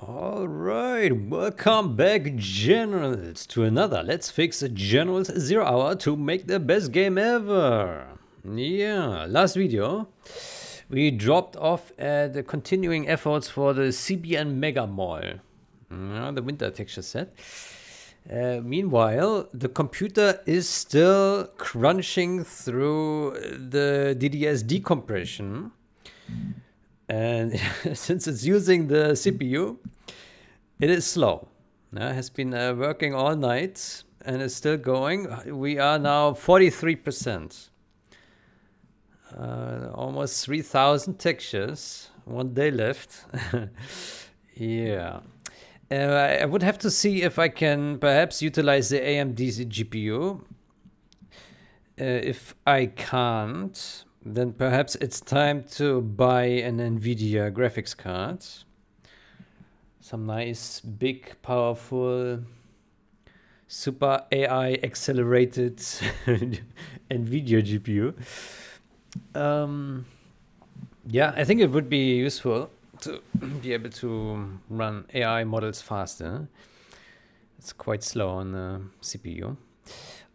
All right, welcome back, generals, to another Let's Fix Generals Zero Hour to make the best game ever. Yeah, last video we dropped off at the continuing efforts for the CBN Mega Mall, yeah, the winter texture set. Uh, meanwhile, the computer is still crunching through the DDS decompression. And since it's using the CPU, it is slow. It has been uh, working all night and is still going. We are now 43%. Uh, almost 3,000 textures. One day left. yeah. Uh, I would have to see if I can perhaps utilize the AMD GPU. Uh, if I can't, then perhaps it's time to buy an NVIDIA graphics card. Some nice, big, powerful, super AI accelerated NVIDIA GPU. Um, yeah, I think it would be useful to be able to run AI models faster. It's quite slow on the CPU.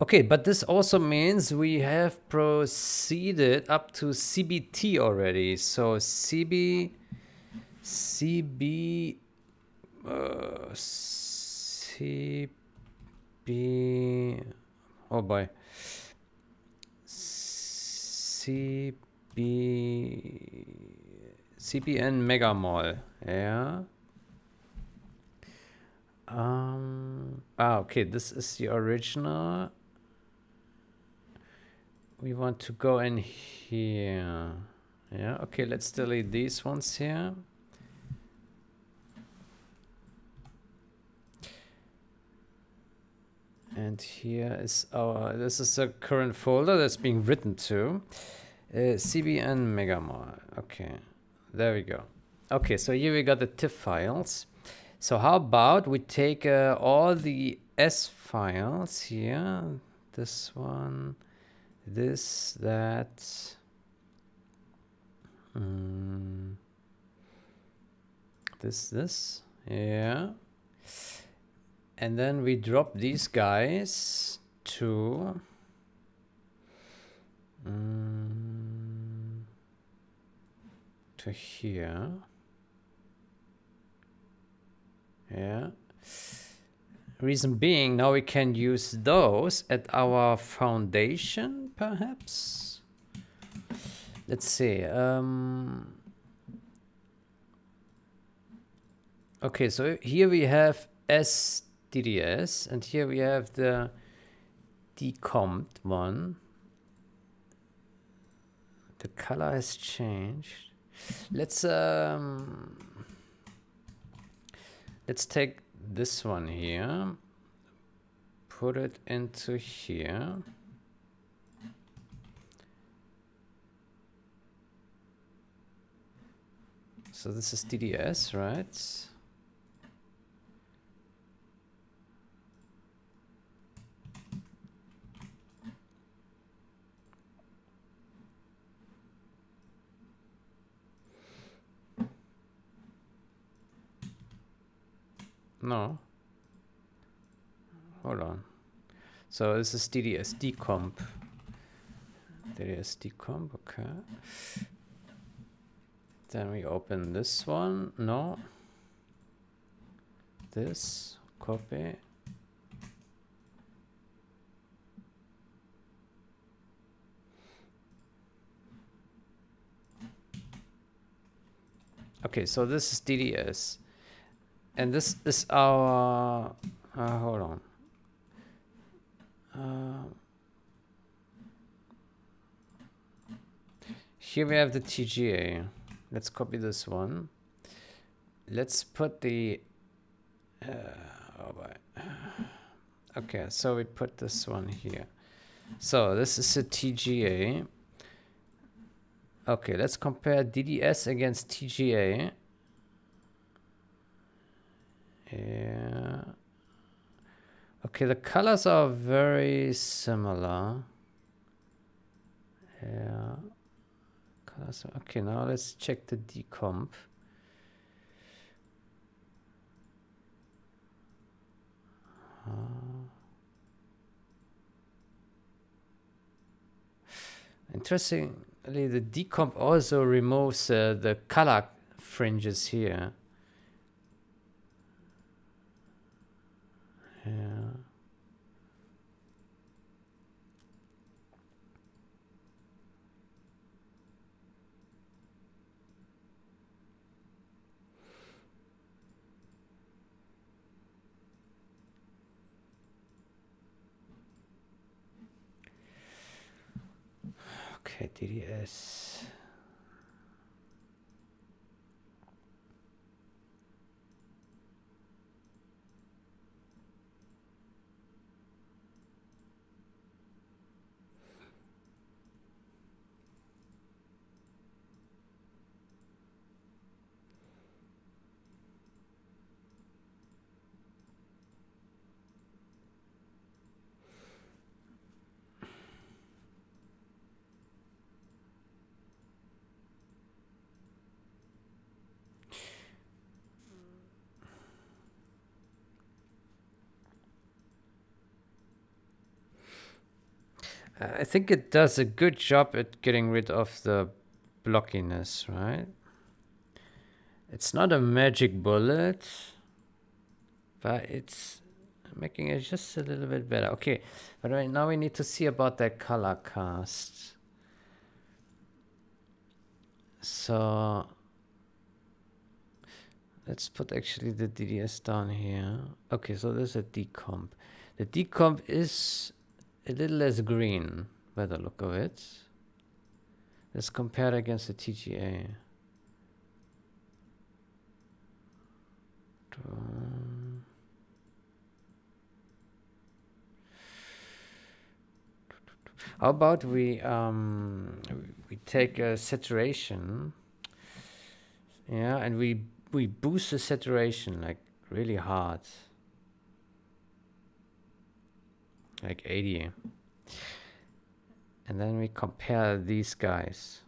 Okay, but this also means we have proceeded up to CBT already. So CB, CB, uh, CB, oh boy, CB, CBN Mega Mall, yeah. Um, ah, okay, this is the original we want to go in here. Yeah, okay, let's delete these ones here. And here is our, this is the current folder that's being written to. Uh, CBN Megamall. Okay, there we go. Okay, so here we got the TIFF files. So how about we take uh, all the S files here, this one, this, that, um, this, this, yeah. And then we drop these guys to um, to here. Yeah. Reason being, now we can use those at our foundation, perhaps? Let's see. Um, okay, so here we have SDDS, and here we have the decomped one. The color has changed. Let's um, let's take this one here, put it into here. So this is DDS, right? No. Hold on. So this is DDS decomp. DDS comp, okay. Then we open this one. No. This, copy. Okay, so this is DDS and this is our uh, hold on. Uh, here we have the TGA let's copy this one. Let's put the uh, oh okay so we put this one here. So this is a TGA okay let's compare DDS against TGA yeah. Okay, the colors are very similar. Yeah. Colors. Okay, now let's check the decomp. Uh. Interestingly, the decomp also removes uh, the color fringes here. Okay, DDS. I think it does a good job at getting rid of the blockiness, right? It's not a magic bullet, but it's making it just a little bit better. Okay, but right now we need to see about that color cast. So let's put actually the DDS down here. Okay, so there's a decomp. The decomp is a little less green by the look of it. Let's compare against the TGA. How about we um, we take a saturation, yeah, and we we boost the saturation like really hard. Like 80 and then we compare these guys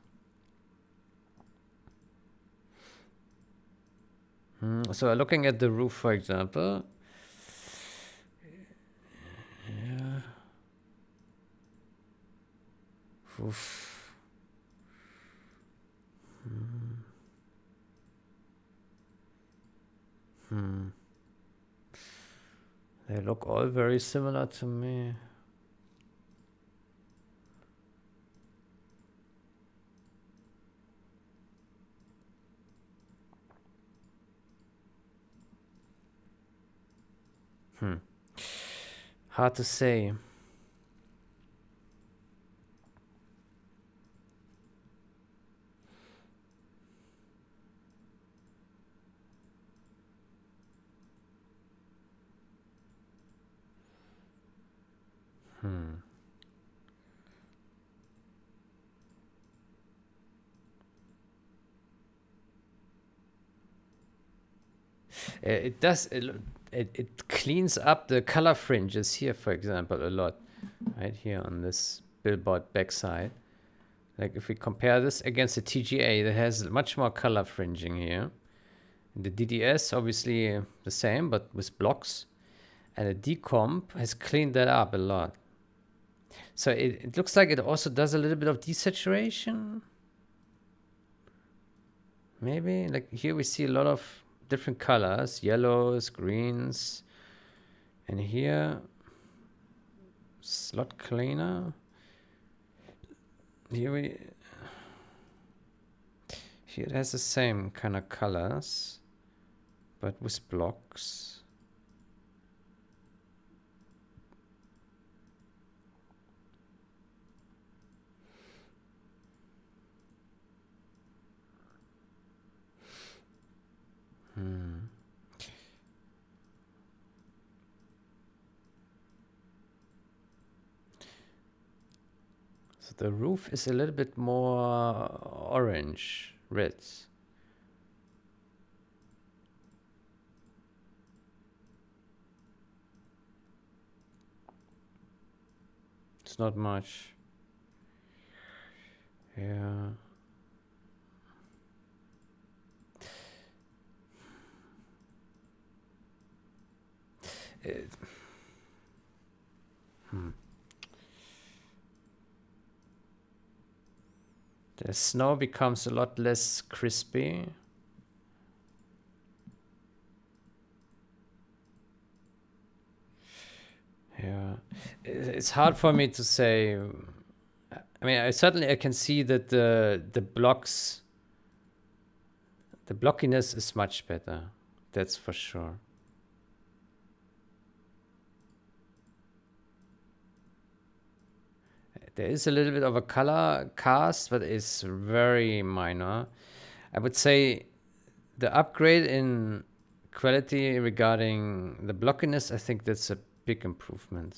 hmm, so looking at the roof for example yeah Oof. Hmm. Hmm. They look all very similar to me. Hmm. Hard to say. Hmm. It does, it, it, it cleans up the color fringes here, for example, a lot. Right here on this billboard backside. Like if we compare this against the TGA, that has much more color fringing here. the DDS, obviously the same, but with blocks. And the decomp has cleaned that up a lot. So it, it looks like it also does a little bit of desaturation. Maybe like here we see a lot of different colors, yellows, greens, and here slot cleaner. Here we here it has the same kind of colors, but with blocks. Hmm. So the roof is a little bit more orange, red. It's not much. Yeah. It, hmm. The snow becomes a lot less crispy. Yeah, it's hard for me to say. I mean, I certainly I can see that the the blocks, the blockiness is much better. That's for sure. There is a little bit of a color cast, but it's very minor. I would say the upgrade in quality regarding the blockiness, I think that's a big improvement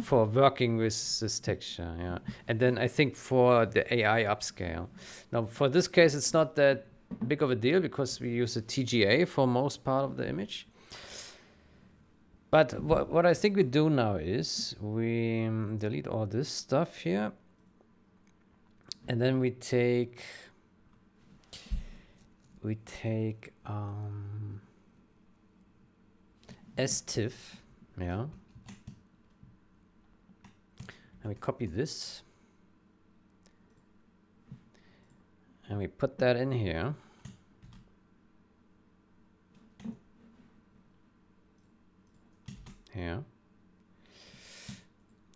for working with this texture. Yeah. And then I think for the AI upscale. Now, for this case, it's not that big of a deal because we use a TGA for most part of the image. But what, what I think we do now is we um, delete all this stuff here. And then we take, we take um, S-TIFF, yeah. And we copy this. And we put that in here. Here.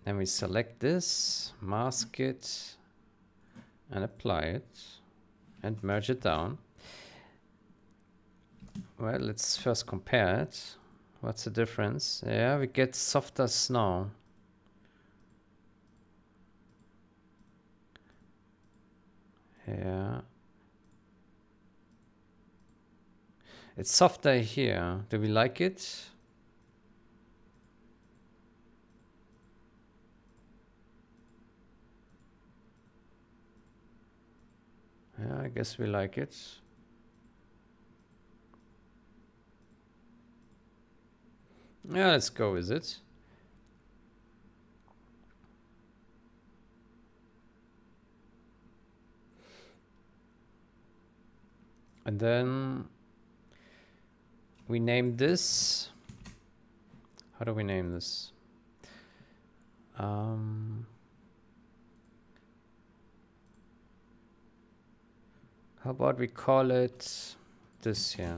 Then we select this, mask it, and apply it, and merge it down. Well, let's first compare it. What's the difference? Yeah, we get softer snow. Yeah. It's softer here. Do we like it? Yeah, I guess we like it. Yeah, let's go with it. And then we name this. How do we name this? Um, How about we call it this here?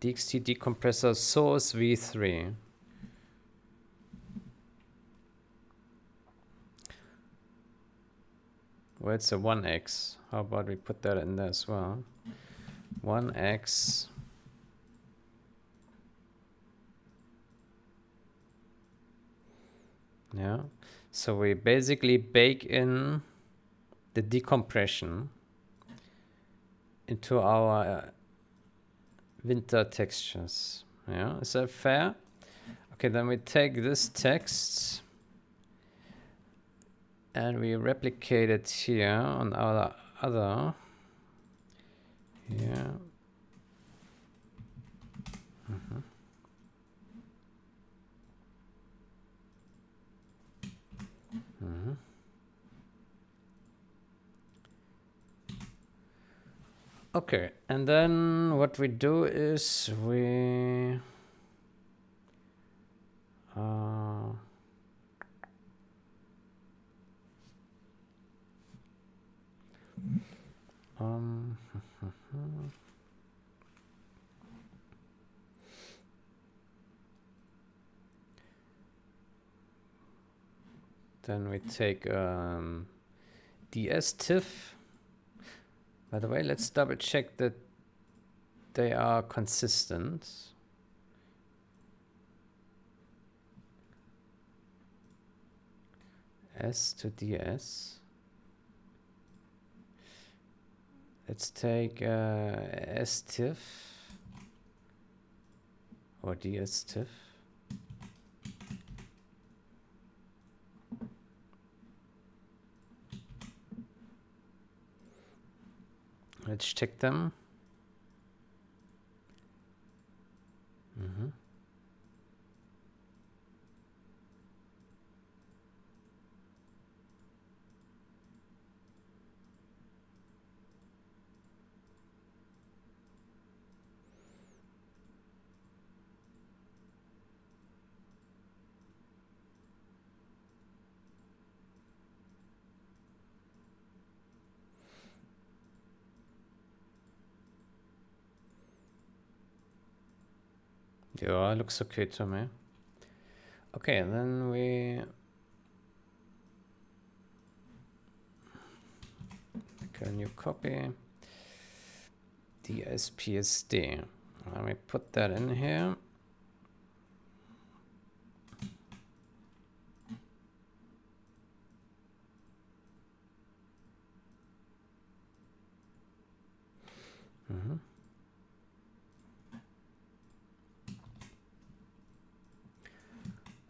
DXT decompressor source v3. Well, it's a 1x. How about we put that in there as well? 1x. Yeah. So we basically bake in the decompression into our uh, winter textures. Yeah, is that fair? Okay, then we take this text and we replicate it here on our other. Yeah. Mm -hmm. Mm -hmm. Okay, and then what we do is we uh, um, then we take um, ds-tiff by the way, let's double check that they are consistent. S to DS. Let's take uh, S-TIFF or DS-TIFF. Let's check them. Mm -hmm. Yeah, oh, looks okay to me. Okay, then we make a new copy. DSPSD. Let me put that in here. Mm -hmm.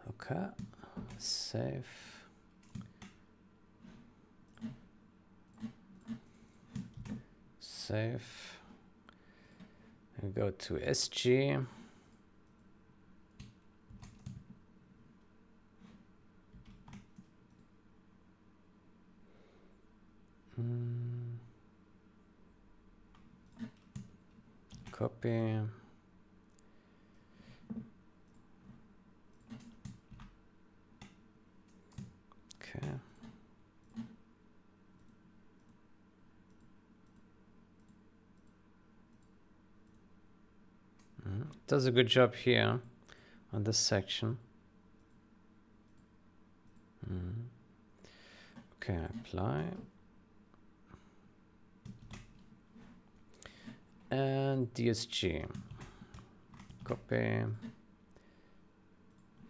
Okay, save. Save. And go to SG. Mm. Copy. Okay. Mm, does a good job here on this section. Mm. Okay, apply. And DSG. Copy.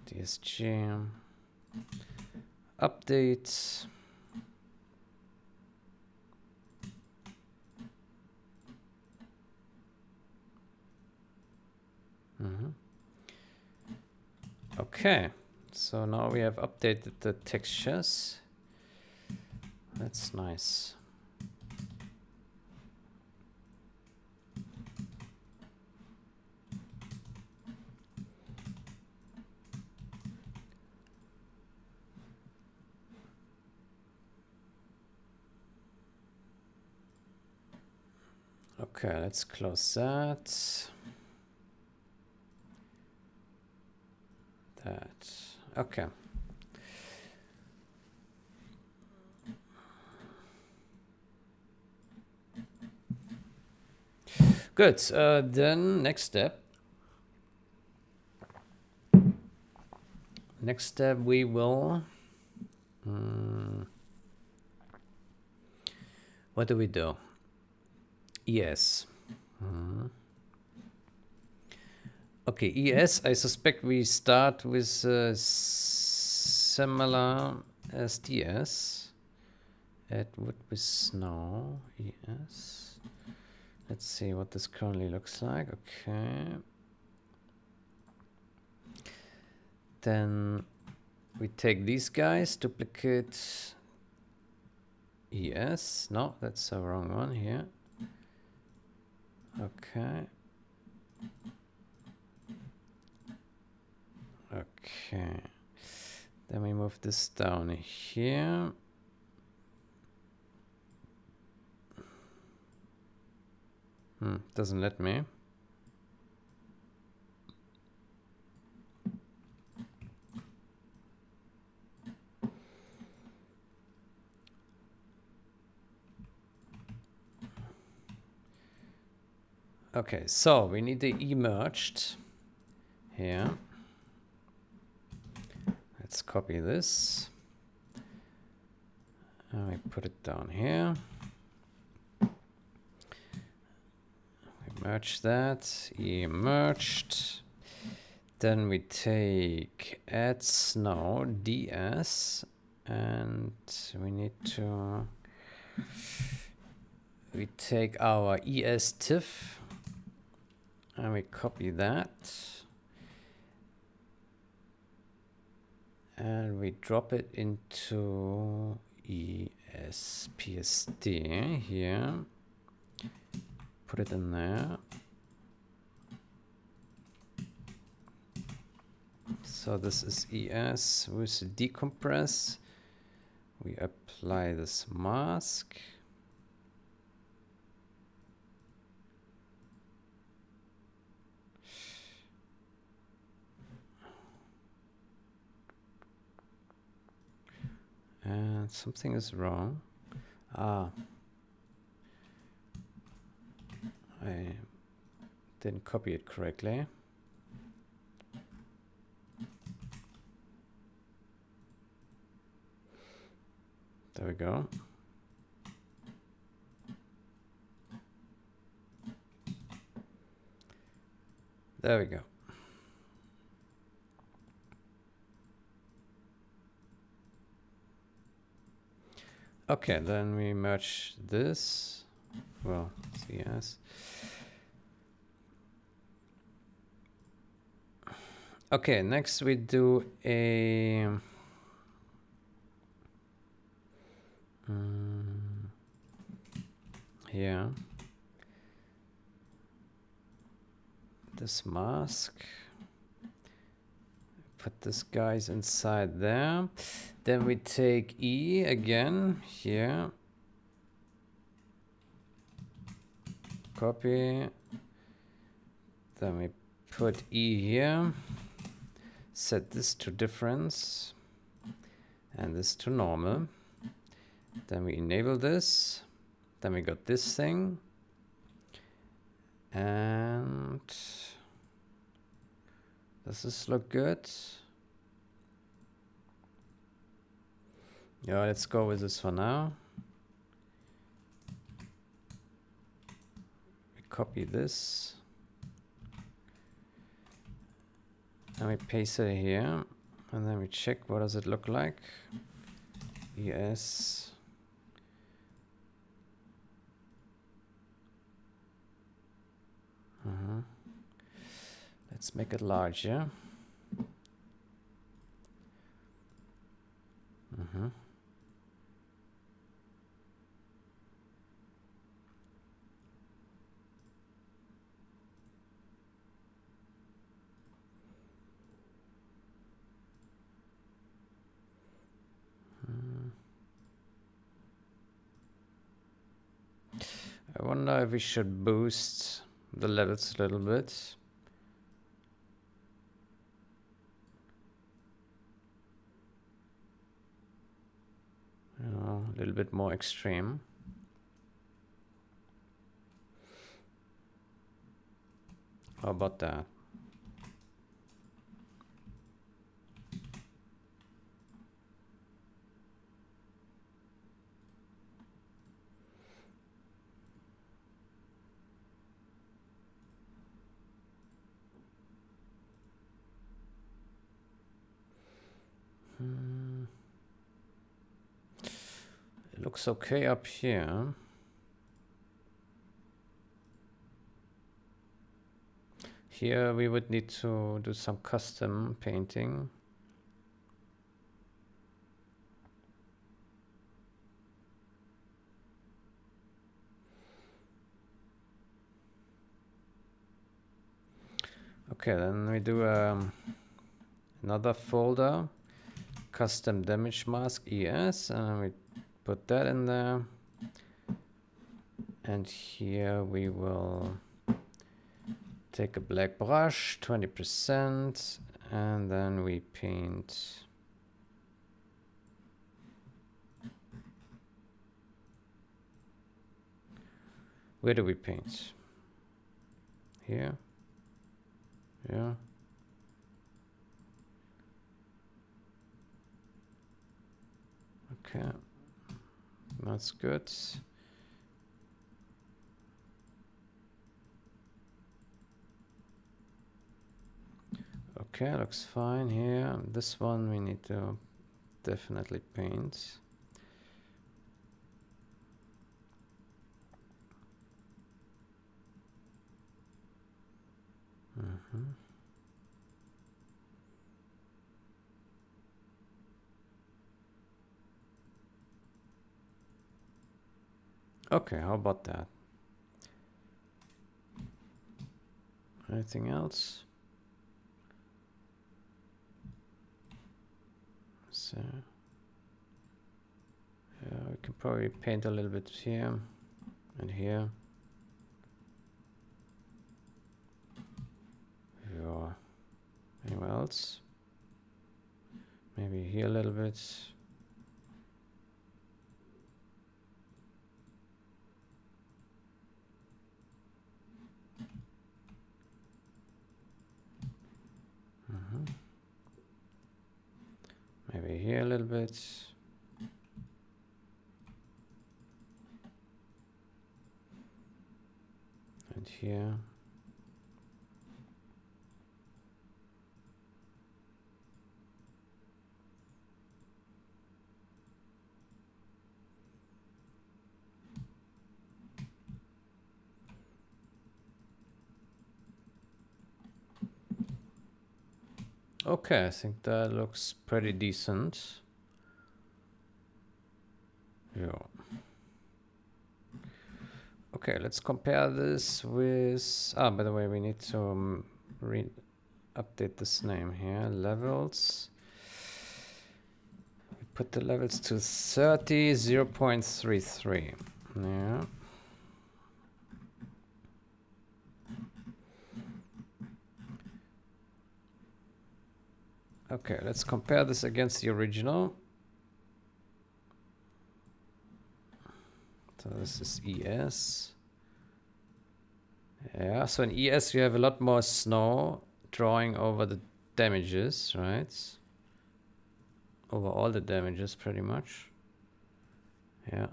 DSG. Update. Mm -hmm. Okay, so now we have updated the textures. That's nice. Okay, let's close that. That. Okay. Good. Uh, then next step. Next step, we will. Um, what do we do? ES. Hmm. Okay, ES, I suspect we start with uh, similar as DS. It would be snow, ES. Let's see what this currently looks like. Okay. Then we take these guys, duplicate ES. No, that's the wrong one here. Okay. Okay. Then we move this down here. Hmm, doesn't let me. Okay, so we need the emerged here. Let's copy this. And we put it down here. We merge that, emerged. Then we take add now ds and we need to we take our ES-TIFF and we copy that. And we drop it into ESPSD here. Put it in there. So this is ES with decompress. We apply this mask. and something is wrong. Ah, I didn't copy it correctly. There we go. There we go. Okay, then we merge this. Well, CS. Okay, next we do a um, here this mask put this guys inside there then we take E again here copy then we put E here set this to difference and this to normal. Then we enable this. Then we got this thing. And does this look good? Yeah, let's go with this for now. We copy this. and we paste it here and then we check what does it look like yes uh -huh. let's make it larger uh -huh. Hmm. I wonder if we should boost the levels a little bit. You know, a little bit more extreme. How about that? Hmm. It looks okay up here. Here we would need to do some custom painting. Okay, then we do um, another folder custom damage mask ES and uh, we put that in there. And here we will take a black brush 20% and then we paint where do we paint? Here? Yeah Okay, that's good. Okay, looks fine here. This one we need to definitely paint. Mm Okay, how about that? Anything else? So, yeah, we can probably paint a little bit here and here. Yeah. Anywhere else? Maybe here a little bit. Maybe here a little bit. And here. Okay, I think that looks pretty decent. Yeah. Okay, let's compare this with... Ah, by the way, we need to um, re update this name here. Levels. We put the levels to 30, 0 0.33. Yeah. Okay, let's compare this against the original. So this is ES. Yeah, so in ES you have a lot more snow drawing over the damages, right? Over all the damages pretty much. Yeah.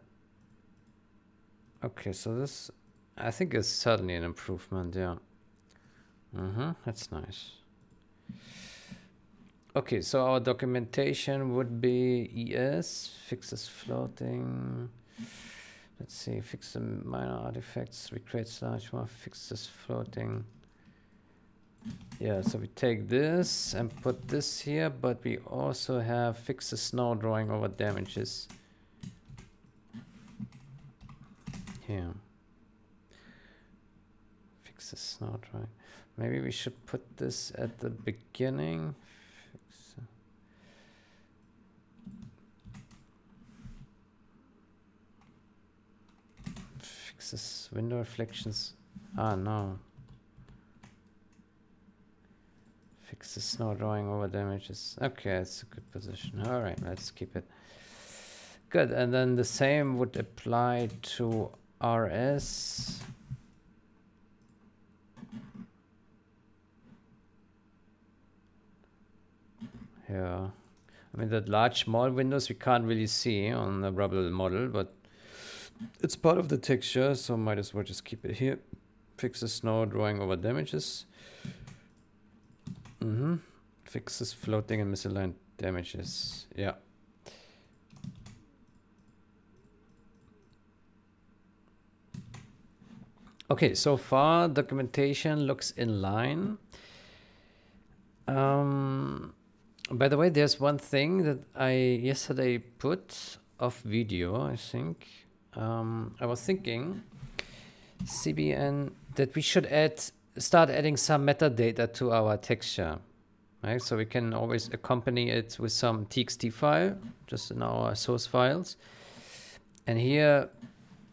Okay, so this I think is certainly an improvement, yeah. Mm-hmm, that's nice. Okay, so our documentation would be ES, fixes floating. Let's see, fix the minor artifacts, recreate large one, fix this floating. Yeah, so we take this and put this here, but we also have fix the snow drawing over damages. Here. Fix the snow drawing. Maybe we should put this at the beginning. This window reflections. Ah, no. Fix the snow drawing over damages. Okay, it's a good position. All right, let's keep it. Good, and then the same would apply to RS. Yeah. I mean, that large small windows we can't really see on the rubble model, but it's part of the texture, so might as well just keep it here. Fix the snow drawing over damages. Mm -hmm. Fixes floating and misaligned damages. Yeah. Okay, so far documentation looks in line. Um, by the way, there's one thing that I yesterday put off video, I think um, I was thinking CBN that we should add start adding some metadata to our texture right? So we can always accompany it with some txt file just in our source files. And here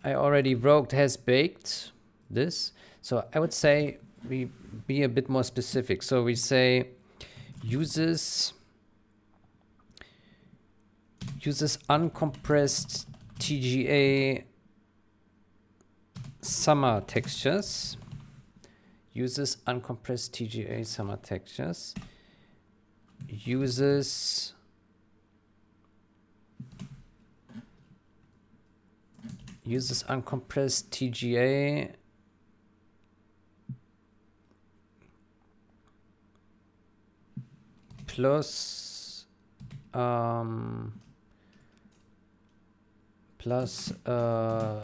I already wrote has baked this. So I would say we be a bit more specific. So we say uses uses uncompressed TGA summer textures. Uses uncompressed TGA summer textures. Uses uses uncompressed TGA plus um, plus uh,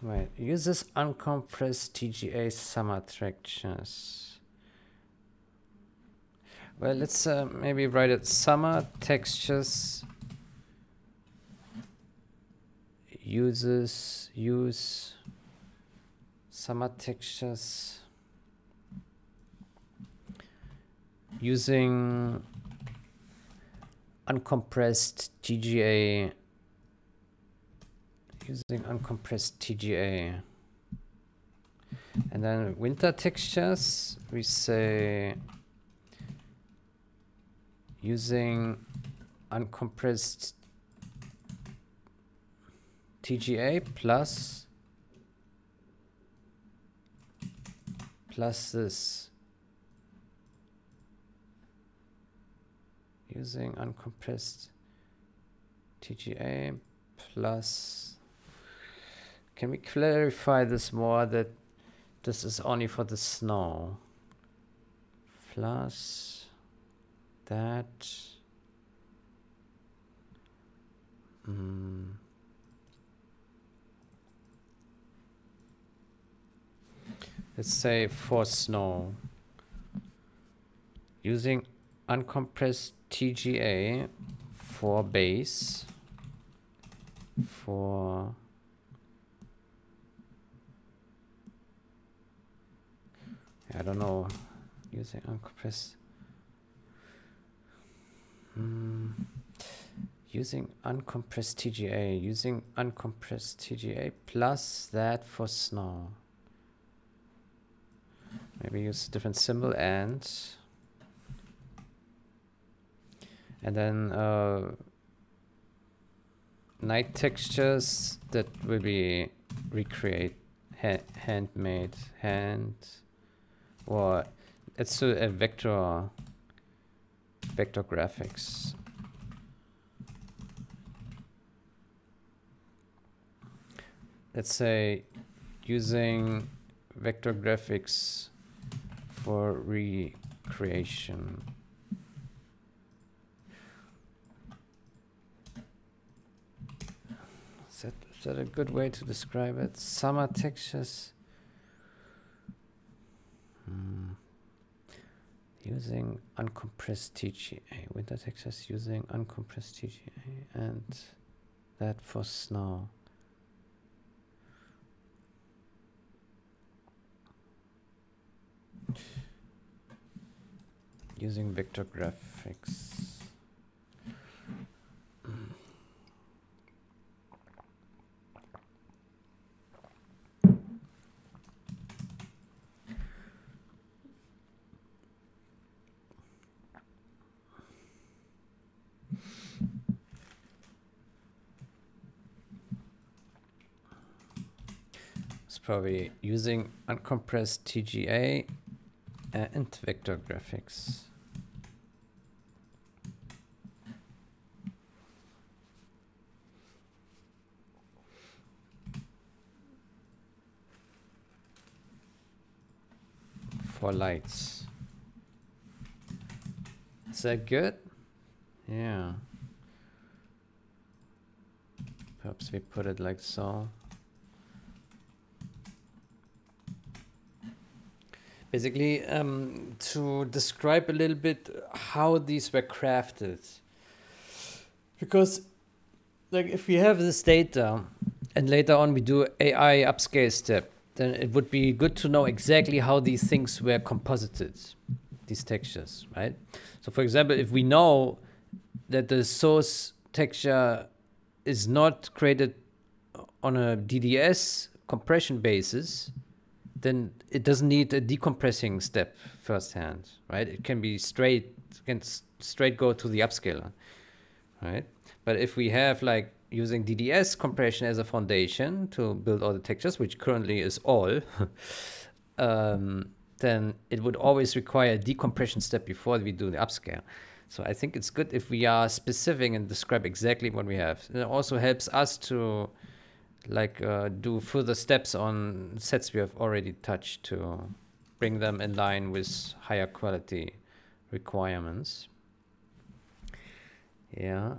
Right, uses uncompressed TGA summer textures. Well, let's uh, maybe write it summer textures uses use summer textures using uncompressed TGA using uncompressed TGA and then winter textures we say using uncompressed TGA plus plus this using uncompressed TGA plus. Can we clarify this more that this is only for the snow? Plus that. Mm. Let's say for snow. Using uncompressed TGA for base for I don't know using uncompressed hmm. using uncompressed TGA using uncompressed TGA plus that for snow maybe use a different symbol and and then uh, night textures that will be recreate ha handmade hand or it's a, a vector vector graphics. Let's say using vector graphics for recreation Is that a good way to describe it? Summer textures. Hmm. Using uncompressed TGA. Winter textures using uncompressed TGA and that for snow. Using vector graphics. Probably using uncompressed TGA and vector graphics. For lights. Is that good? Yeah. Perhaps we put it like so. Basically um, to describe a little bit how these were crafted. Because like if we have this data and later on we do AI upscale step, then it would be good to know exactly how these things were composited, these textures, right? So for example, if we know that the source texture is not created on a DDS compression basis, then it doesn't need a decompressing step firsthand, right? It can be straight, can straight go to the upscaler, right? But if we have like using DDS compression as a foundation to build all the textures, which currently is all, um, then it would always require a decompression step before we do the upscale. So I think it's good if we are specific and describe exactly what we have. It also helps us to like uh, do further steps on sets we have already touched to bring them in line with higher quality requirements. Yeah,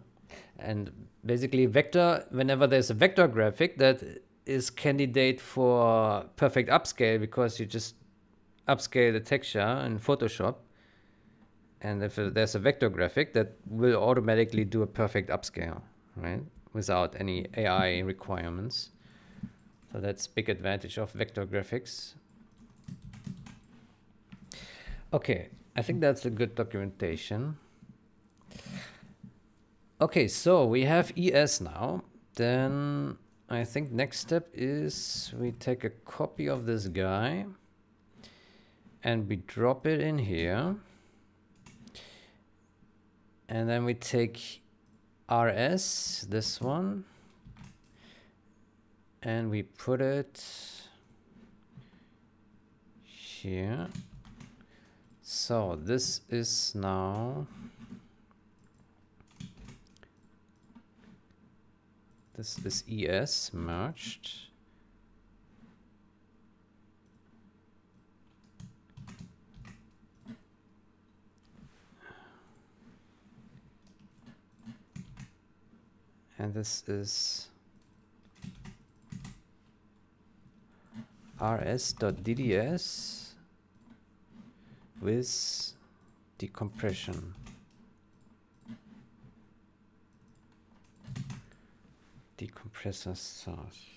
and basically vector, whenever there's a vector graphic that is candidate for perfect upscale because you just upscale the texture in Photoshop. And if there's a vector graphic that will automatically do a perfect upscale, right? Without any AI requirements. So that's big advantage of vector graphics. Okay, I think that's a good documentation. Okay, so we have ES now. Then I think next step is we take a copy of this guy and we drop it in here. And then we take rs, this one, and we put it here. So this is now this is ES merged. And this is rs.dds with decompression. Decompressor source.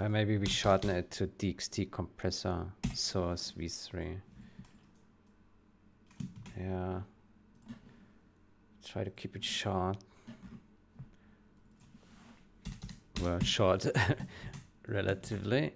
Uh, maybe we shorten it to DXT compressor source v3. Yeah. Try to keep it short. Well, short relatively.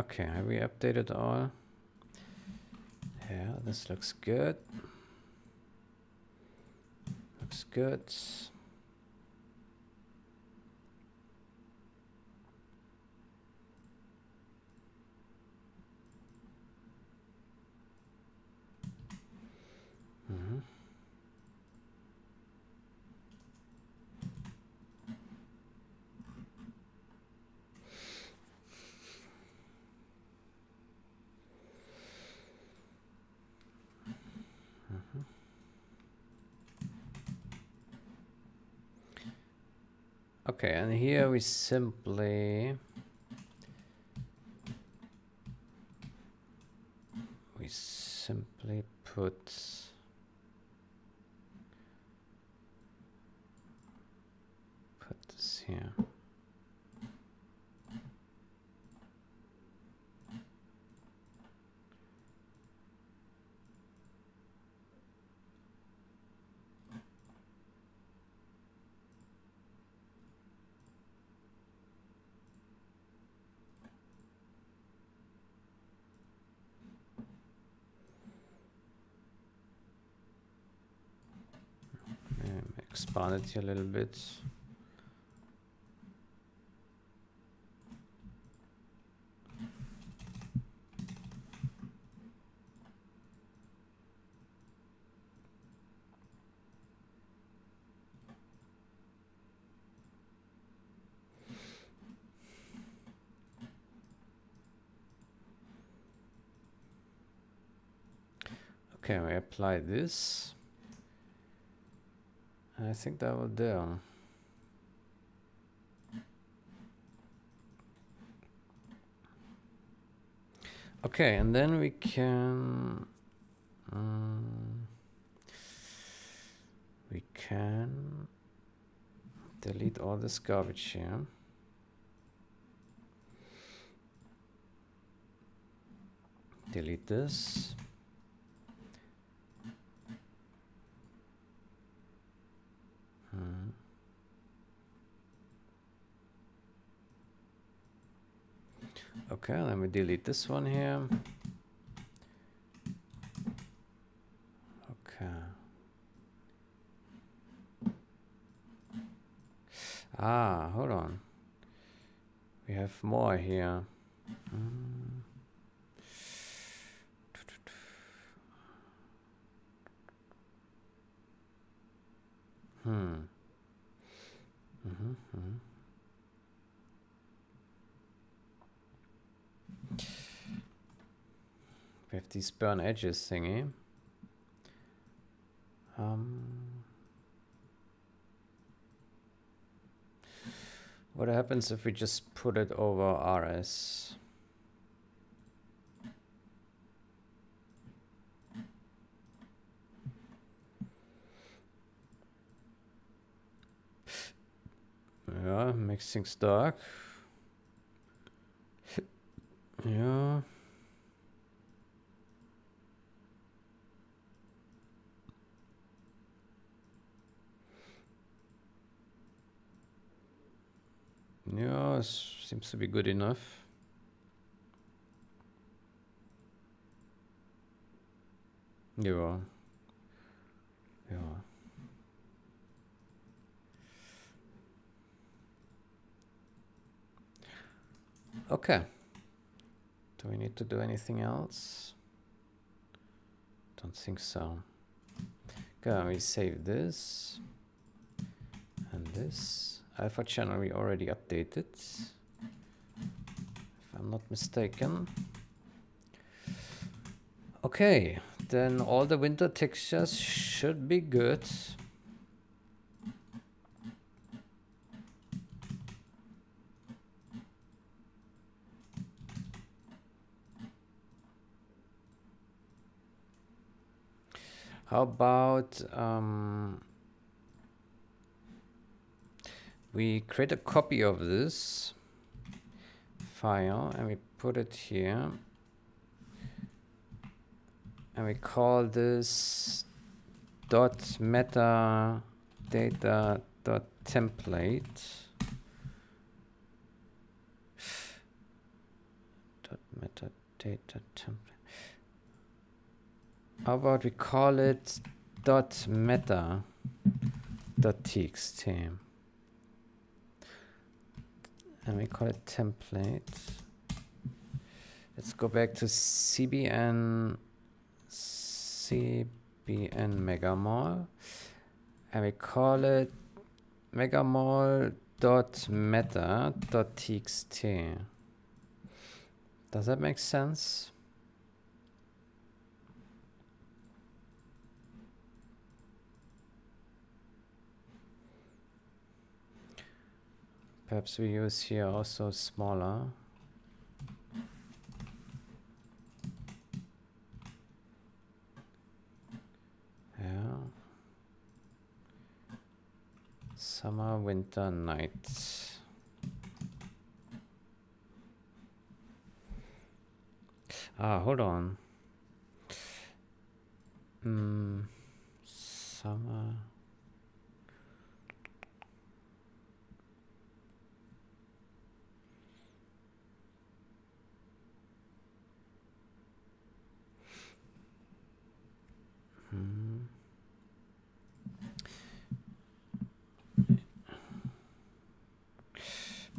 Okay, have we updated all? Yeah, this looks good. Looks good. Mm-hmm. Okay, and here we simply we simply put this here. It a little bit. Okay, we apply this. I think that will do. Okay, and then we can um, we can delete all this garbage here. Delete this. Okay, let me delete this one here. Okay. Ah, hold on. We have more here. Mm. Hmm. Mm-hmm, mm-hmm. We have these burn edges thingy. Um, what happens if we just put it over RS? Yeah, makes things dark. yeah. Yeah, seems to be good enough. Yeah. Yeah. Okay. Do we need to do anything else? Don't think so. Okay, we save this and this. Alpha channel we already updated. If I'm not mistaken. Okay, then all the winter textures should be good. How about um, we create a copy of this file and we put it here. And we call this dot meta data dot template. Dot metadata template how about we call it dot meta dot txt. And we call it template. Let's go back to cbn cbn megamall and we call it megamall dot meta dot txt. Does that make sense Perhaps we use here also smaller. Yeah. Summer, winter, night. Ah, hold on. Hmm. Summer.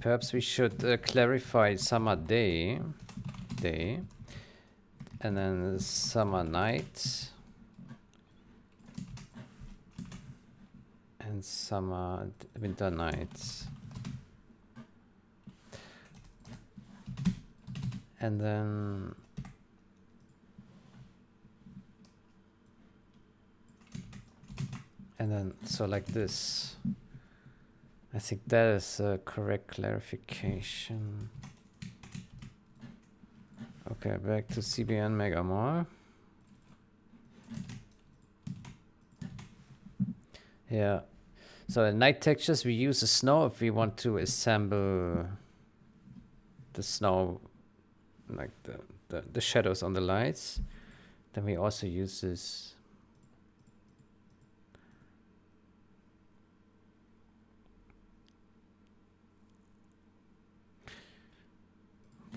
Perhaps we should uh, clarify summer day, day, and then summer night, and summer winter nights. And then and then so like this. I think that is a correct clarification. Okay back to CBN Megamall yeah. So in night textures we use the snow if we want to assemble the snow like the, the, the shadows on the lights. Then we also use this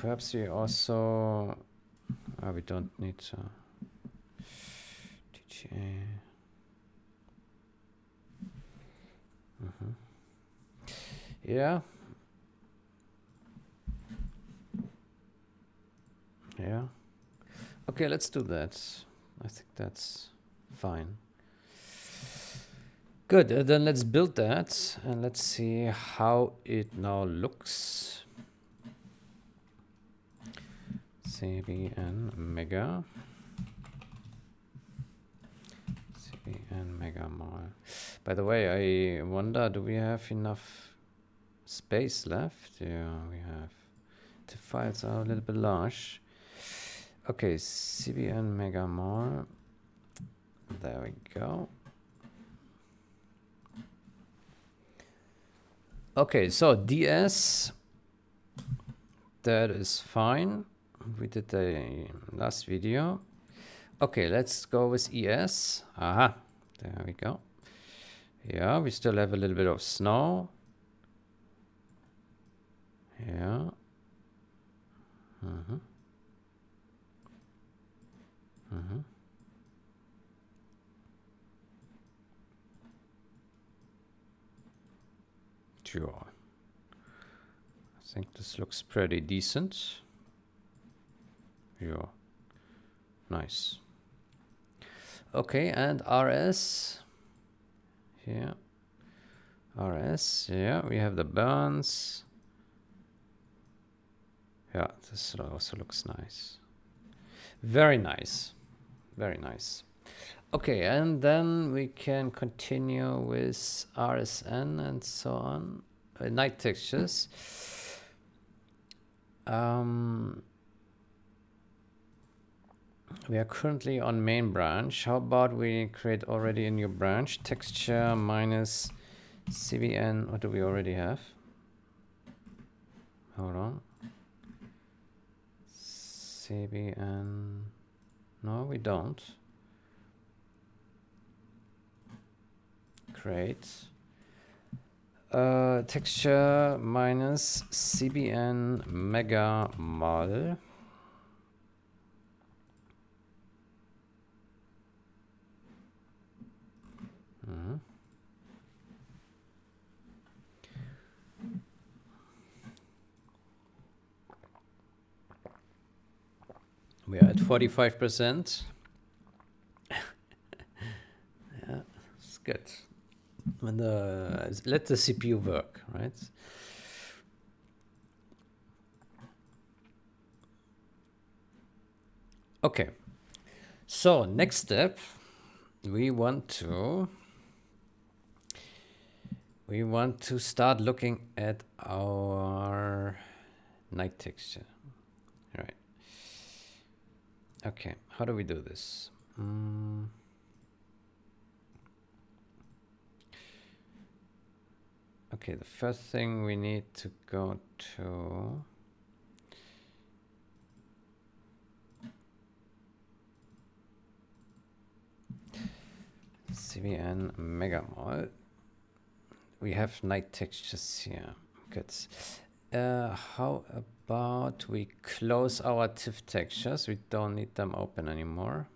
perhaps we also oh, we don't need to TGA. Mm -hmm. Yeah. Yeah. Okay, let's do that. I think that's fine. Good, uh, then let's build that and let's see how it now looks. CBN Mega. CBN Mega Mall. By the way, I wonder, do we have enough space left? Yeah, we have. The files are a little bit large. Okay, CBN Mega Mall. There we go. Okay, so DS, that is fine we did the last video. Okay, let's go with ES. Aha, there we go. Yeah, we still have a little bit of snow. Yeah. Mm-hmm. Mm-hmm. Sure. I think this looks pretty decent. Yeah. Nice. Okay, and RS. Yeah. RS, yeah, we have the burns. Yeah, this also looks nice. Very nice. Very nice. Okay, and then we can continue with RSN and so on. Uh, night textures. Um, we are currently on main branch. How about we create already a new branch? Texture minus CBN. What do we already have? Hold on. CBN. No, we don't. Create. Uh, texture minus CBN mega mul. Mm -hmm. We are at 45%. yeah, it's good. When the let the CPU work, right? Okay. So next step, we want to we want to start looking at our night texture. All right. Okay, how do we do this? Mm. Okay, the first thing we need to go to CBN Megamol. We have night textures here. Good. Uh, how about we close our TIFF textures? We don't need them open anymore.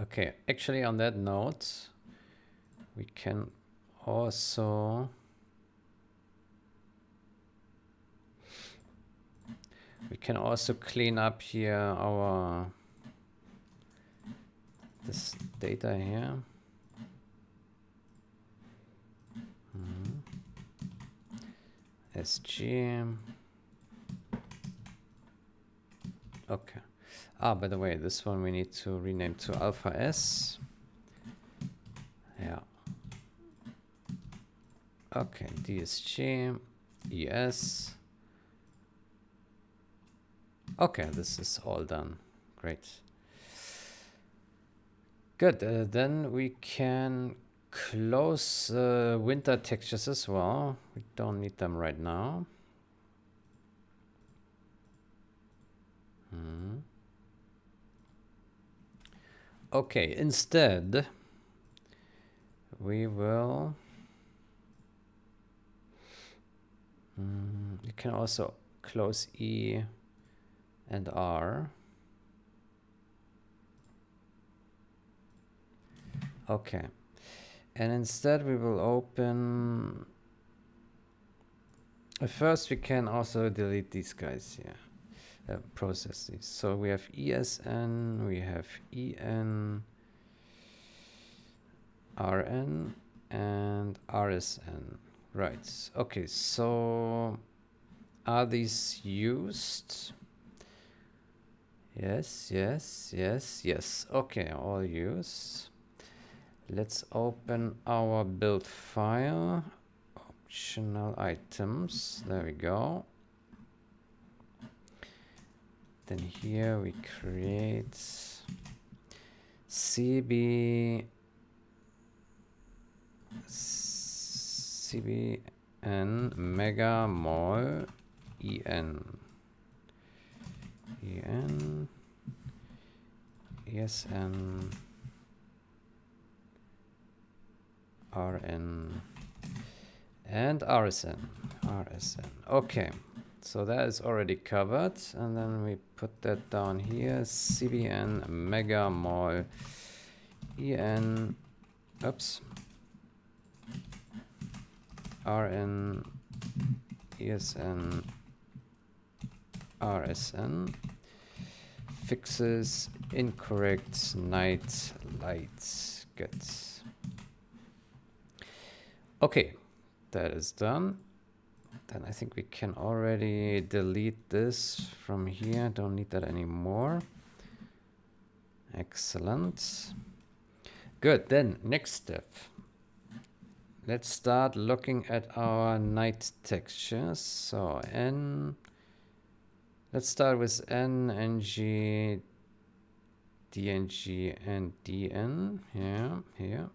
Okay, actually on that note, we can also can also clean up here our this data here. Mm -hmm. SG. Okay. Ah, by the way, this one we need to rename to alpha S. Yeah. Okay, DSG, ES. Okay, this is all done. Great. Good, uh, then we can close uh, winter textures as well. We don't need them right now. Hmm. Okay, instead, we will... Mm, you can also close E and R. Okay. And instead we will open... First we can also delete these guys here. Uh, process these. So we have ESN, we have EN, RN, and RSN. Right. Okay, so are these used? Yes, yes, yes, yes. Okay, all use. Let's open our build file. Optional items. There we go. Then here we create CB CBN mega mol en en esn rn and rsn rsn okay so that is already covered and then we put that down here cbn mega mall en oops rn esn rsn fixes incorrect night lights good okay that is done. Then I think we can already delete this from here. Don't need that anymore. Excellent. Good then next step. Let's start looking at our night textures. So N, let's start with N, NG, DNG, and DN. Yeah, here.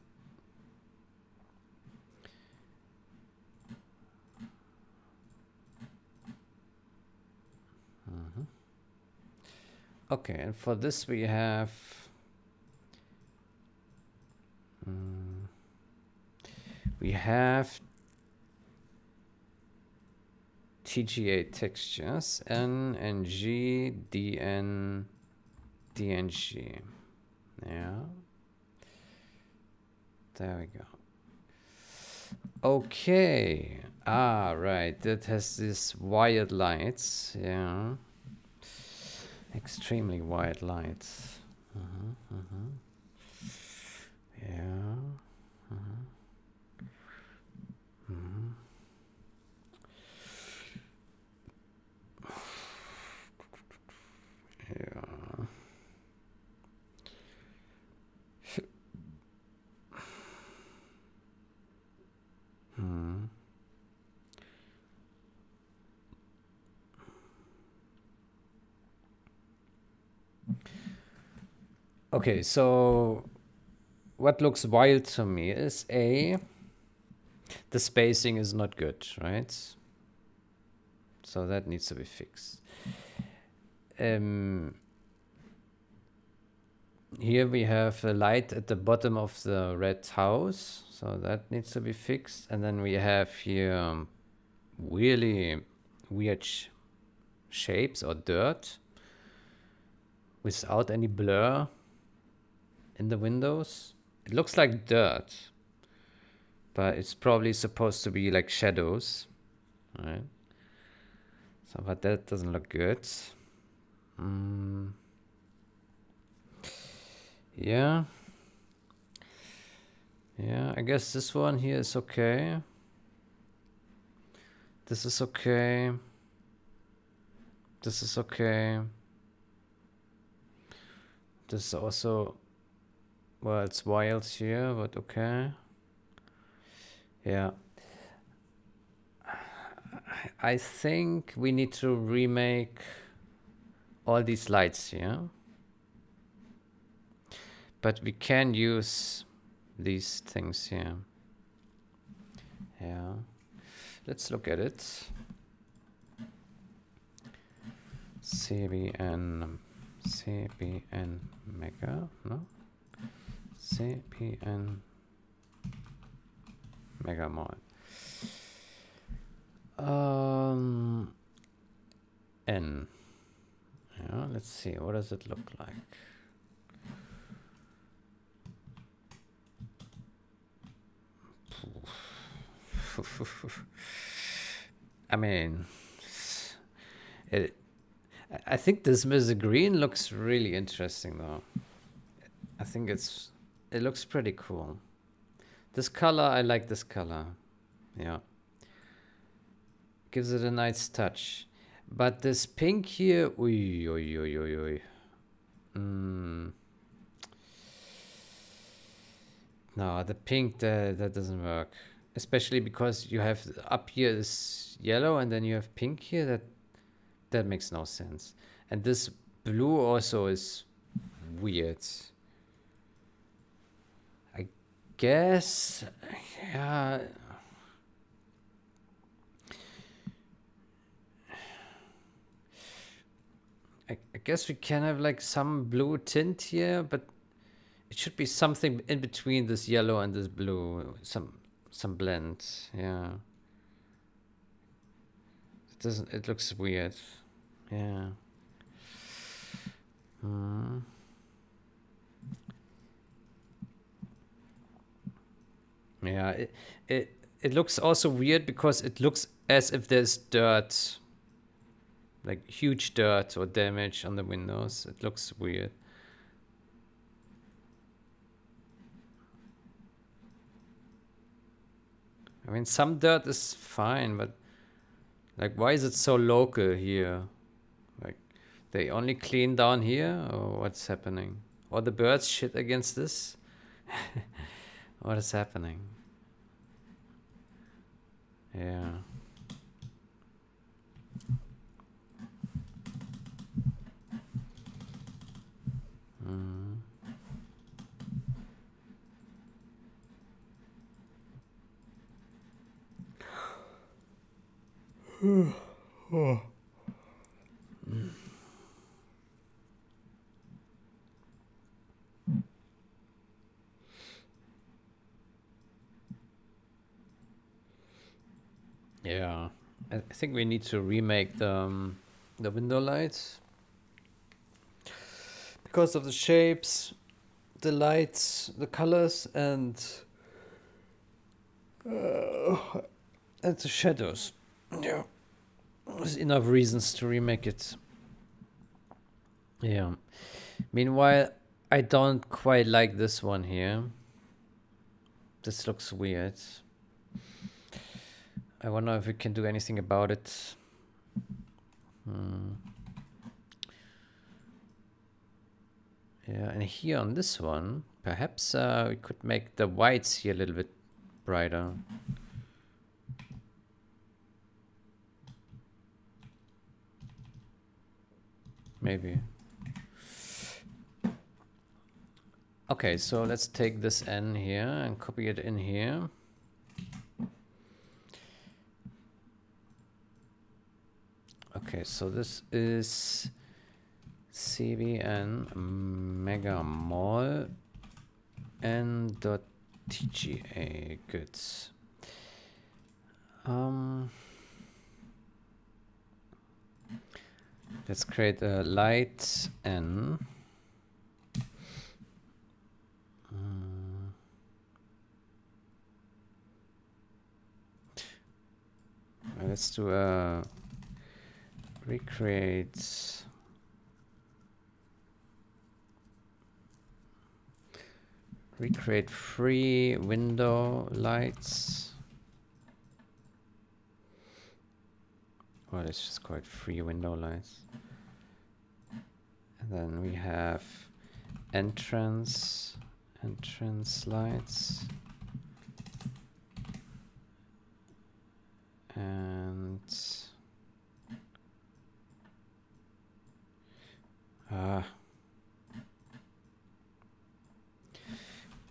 Mm -hmm. Okay, and for this we have. Um, we have TGA textures, N and G, DN, DNG. Yeah. There we go. Okay. Ah, right. That has these wired lights. Yeah. Extremely wide lights. Uh -huh, uh -huh. Yeah. Uh -huh. Okay, so what looks wild to me is A, the spacing is not good, right? So that needs to be fixed. Um, here we have a light at the bottom of the red house, so that needs to be fixed. And then we have here um, really weird sh shapes or dirt without any blur in the windows. It looks like dirt, but it's probably supposed to be like shadows, right? So, but that doesn't look good. Mm. Yeah. Yeah, I guess this one here is okay. This is okay. This is okay. This is also, well, it's wild here, but okay. Yeah. I think we need to remake all these lights here. But we can use these things here. Yeah. Let's look at it. CBN CBN mega, no? CBN Mega Mall. Um, N. Yeah, let's see. What does it look like? I mean, it. I think this Mr. Green looks really interesting, though. I think it's. It looks pretty cool. This color, I like this color. Yeah. Gives it a nice touch. But this pink here, oi, oi, oi, oi, oi. Mm. No, the pink, that, that doesn't work. Especially because you have up here is yellow and then you have pink here. That that makes no sense. And this blue also is weird guess, yeah. I guess we can have like some blue tint here, but it should be something in between this yellow and this blue. Some some blend, yeah. It doesn't it looks weird. Yeah. Hmm. Yeah, it, it it looks also weird because it looks as if there's dirt like huge dirt or damage on the windows. It looks weird. I mean, some dirt is fine, but like, why is it so local here? Like, they only clean down here, or what's happening? Or the birds shit against this? what is happening? Yeah. Mm. oh. Yeah, I think we need to remake the um, the window lights because of the shapes, the lights, the colors, and uh, and the shadows. Yeah, there's enough reasons to remake it. Yeah. Meanwhile, I don't quite like this one here. This looks weird. I wonder if we can do anything about it. Hmm. Yeah, and here on this one, perhaps uh, we could make the whites here a little bit brighter. Maybe. Okay, so let's take this N here and copy it in here. Okay, so this is cbn mega mall n dot tga goods um let's create a light n. Um, let's do a recreate recreate free window lights. Well it's just called free window lights. And then we have entrance entrance lights. And ah uh,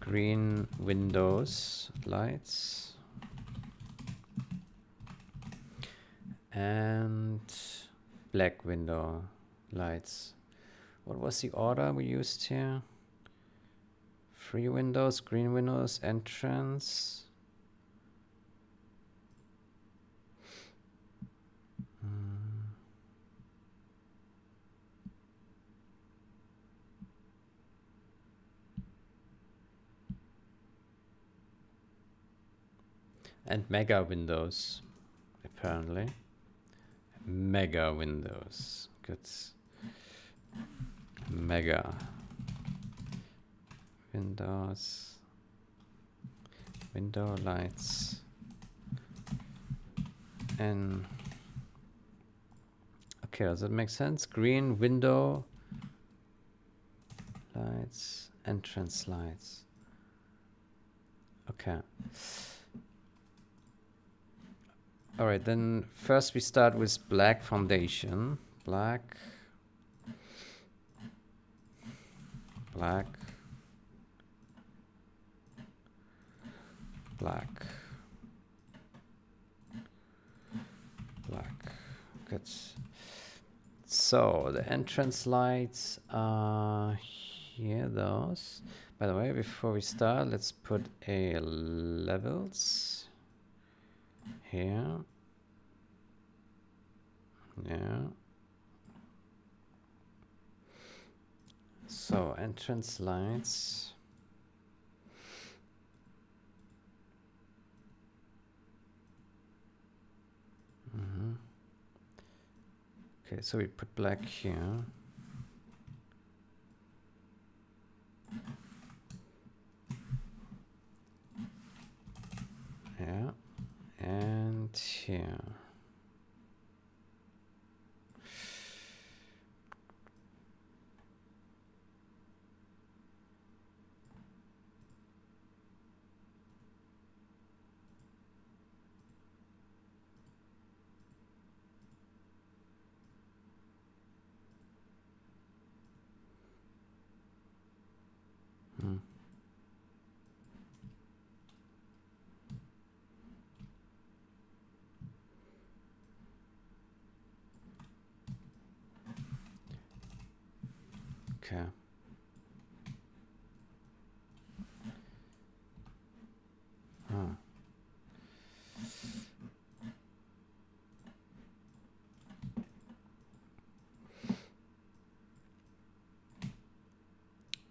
green windows lights. And black window lights. What was the order we used here? Three windows green windows entrance and mega windows apparently. Mega windows good mega windows window lights and okay does that make sense? Green window lights entrance lights. Okay all right, then first we start with black foundation. Black. Black. Black. Black. Good. so the entrance lights are here, those. By the way, before we start, let's put a levels here. Yeah. So entrance lights. Mm -hmm. Okay, so we put black here. Yeah, and here. Okay. Huh.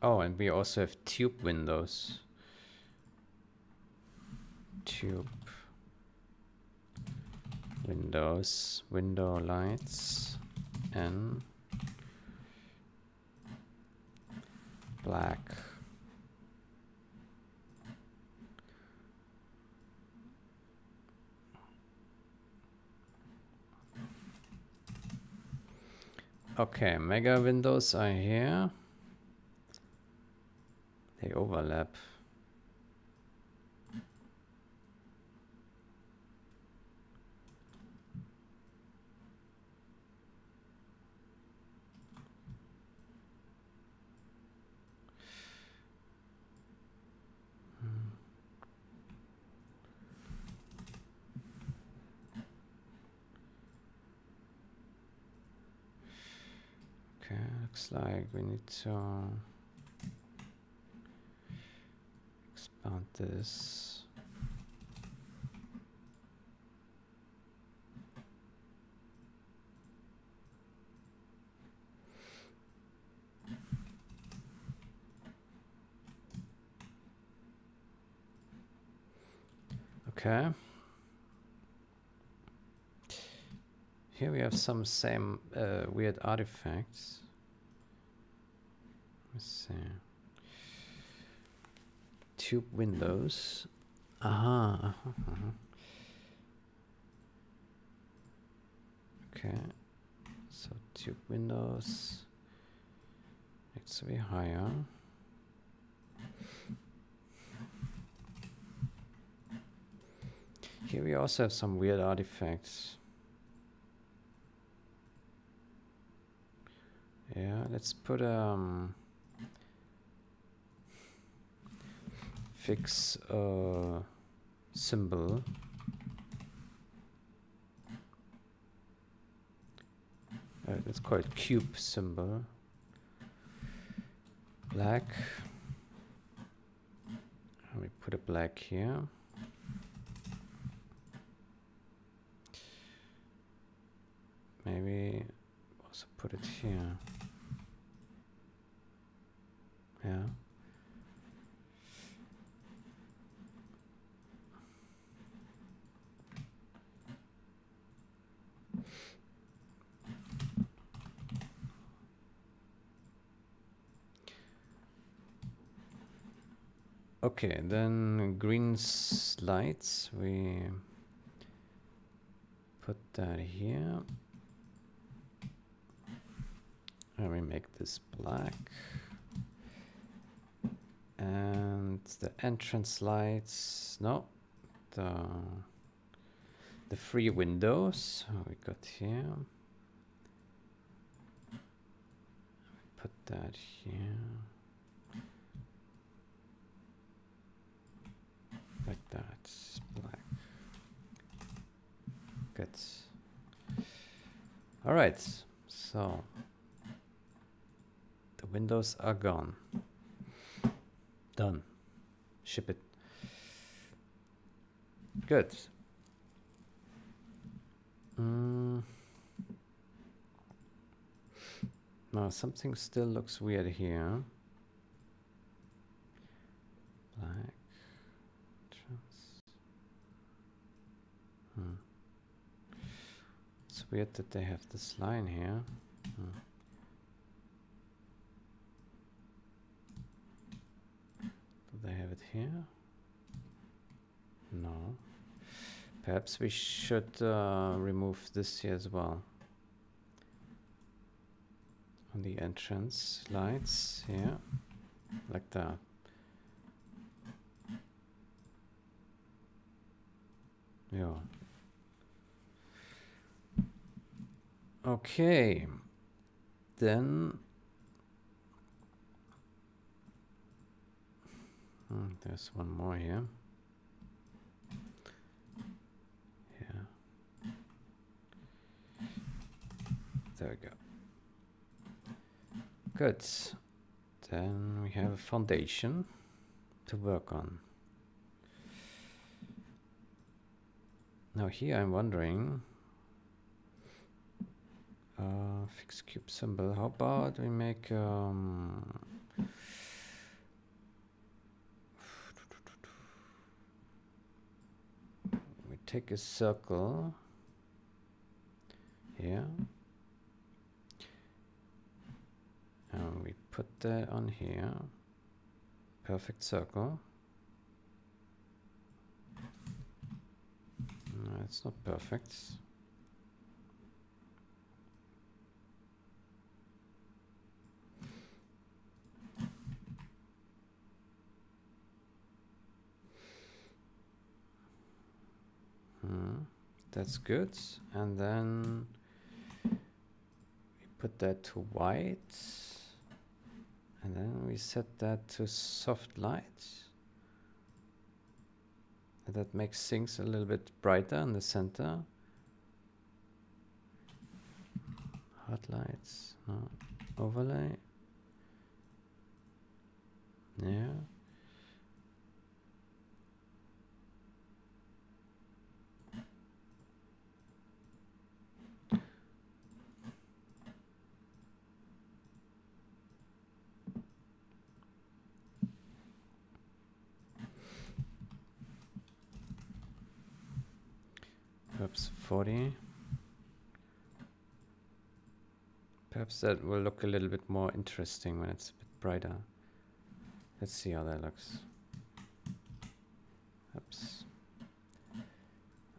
Oh, and we also have tube windows. Tube windows, window lights, and black. Okay, mega windows are here. They overlap. Okay, like we need to expand this. Okay. Here we have some same uh, weird artifacts. See. Tube windows. Aha. Uh -huh, uh -huh. Okay. So two windows. Needs to be higher. Here we also have some weird artifacts. Yeah, let's put um fix a symbol. Uh, let's call it cube symbol. Black. let me put a black here. Maybe also put it here. Yeah. Okay, then green slides, we put that here. And we make this black. And the entrance lights, no, the, the three windows oh, we got here. Put that here. Like that, black. Good. All right, So the windows are gone. Done. Ship it. Good. Mm. Now something still looks weird here. Black. Trans. Hmm. It's weird that they have this line here. Hmm. Do they have it here? No. Perhaps we should uh, remove this here as well. On the entrance lights here, like that. Yeah. Okay. Then hmm, there's one more here. Yeah. There we go. Good. Then we have a foundation to work on. Now here I'm wondering, uh, fixed cube symbol, how about we make, um, we take a circle here, and we put that on here, perfect circle. No, it's not perfect. Hmm, that's good. And then we put that to white. And then we set that to soft light that makes things a little bit brighter in the center. Hot lights, no. overlay. Yeah. Perhaps 40. Perhaps that will look a little bit more interesting when it's a bit brighter. Let's see how that looks. Oops.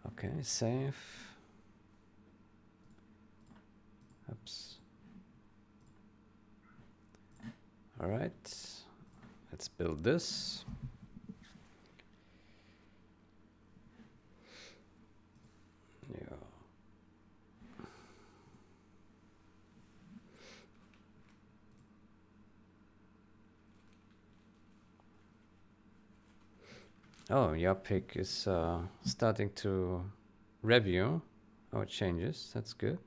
Okay, save. Oops. All right, let's build this. Oh, your pick is uh, starting to review our changes. That's good.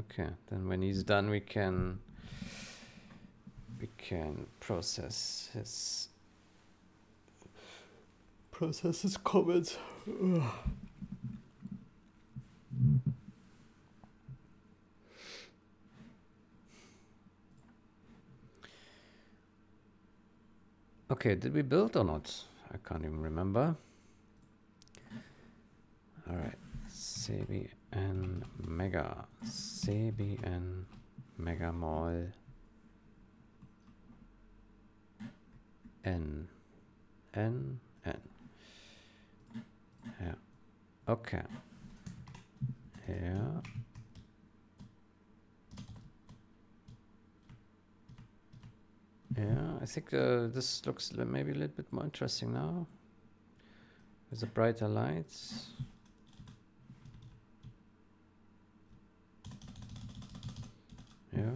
Okay, then when he's done, we can we can process his process his comments. Okay, did we build or not? I can't even remember. All right, CBN Mega, CBN Mega Mall N N N. Yeah. Okay. Yeah. Yeah, I think uh, this looks maybe a little bit more interesting now. With the brighter lights. Yeah.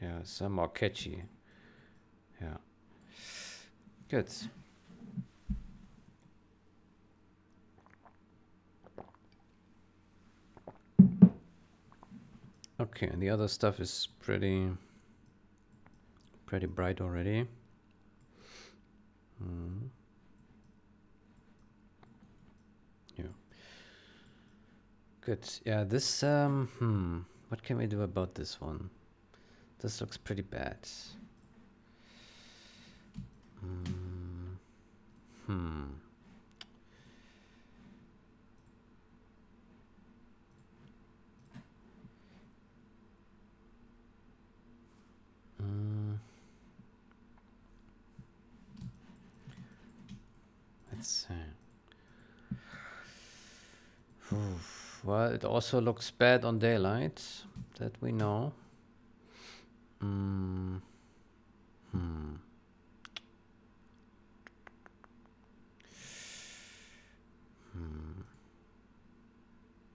Yeah, some more catchy. Yeah. Good. Okay, and the other stuff is pretty, pretty bright already. Hmm. Yeah. Good. Yeah, this, um, hmm. What can we do about this one? This looks pretty bad. Mm. Hmm. Well, it also looks bad on daylight, that we know. Mm. Hmm. Hmm.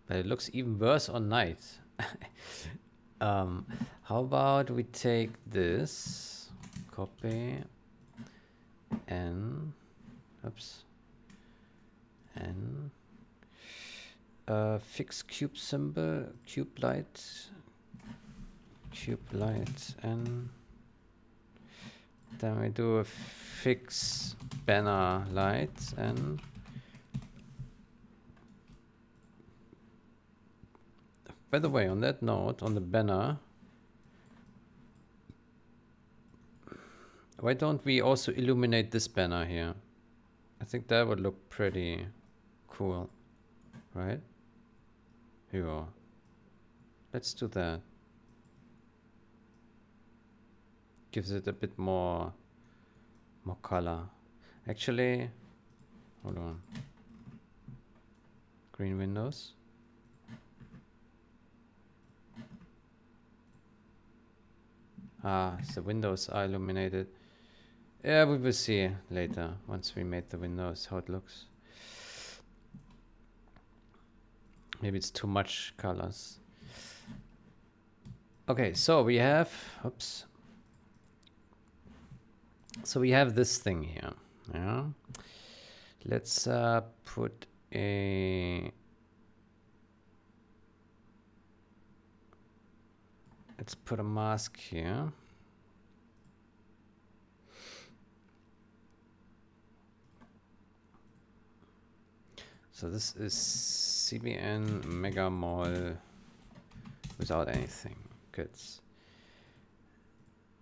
But it looks even worse on night. um, how about we take this, copy, and, oops, and uh, fix cube symbol, cube light, cube light, and then we do a fix banner light and by the way, on that note, on the banner, why don't we also illuminate this banner here? I think that would look pretty cool, right? Yeah. Let's do that. Gives it a bit more, more color. Actually, hold on. Green windows. Ah, the windows are illuminated. Yeah, we will see later, once we made the windows, how it looks. Maybe it's too much colors. Okay, so we have, oops. So we have this thing here, yeah. Let's uh, put a Let's put a mask here. So this is CBN Mega Mall without anything. Good.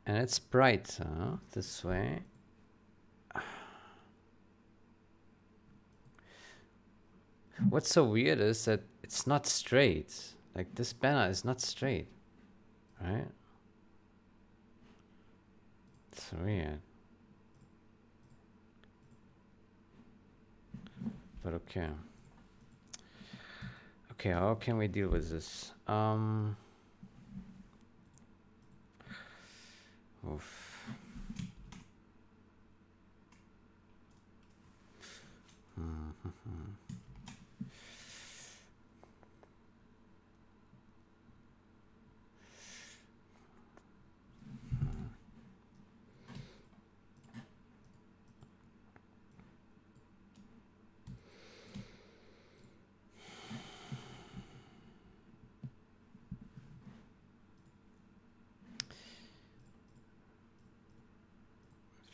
And it's brighter this way. What's so weird is that it's not straight. Like this banner is not straight right? It's weird. But okay. Okay, how can we deal with this? Um. Oof. Mm -hmm.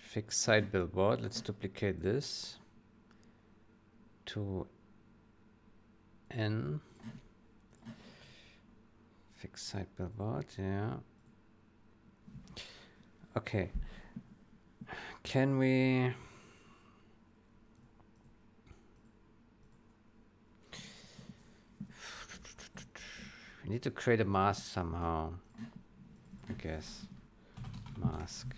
Fixed side billboard. Let's duplicate this to N. Fix side billboard, yeah. Okay. Can we... We need to create a mask somehow, I guess. Mask.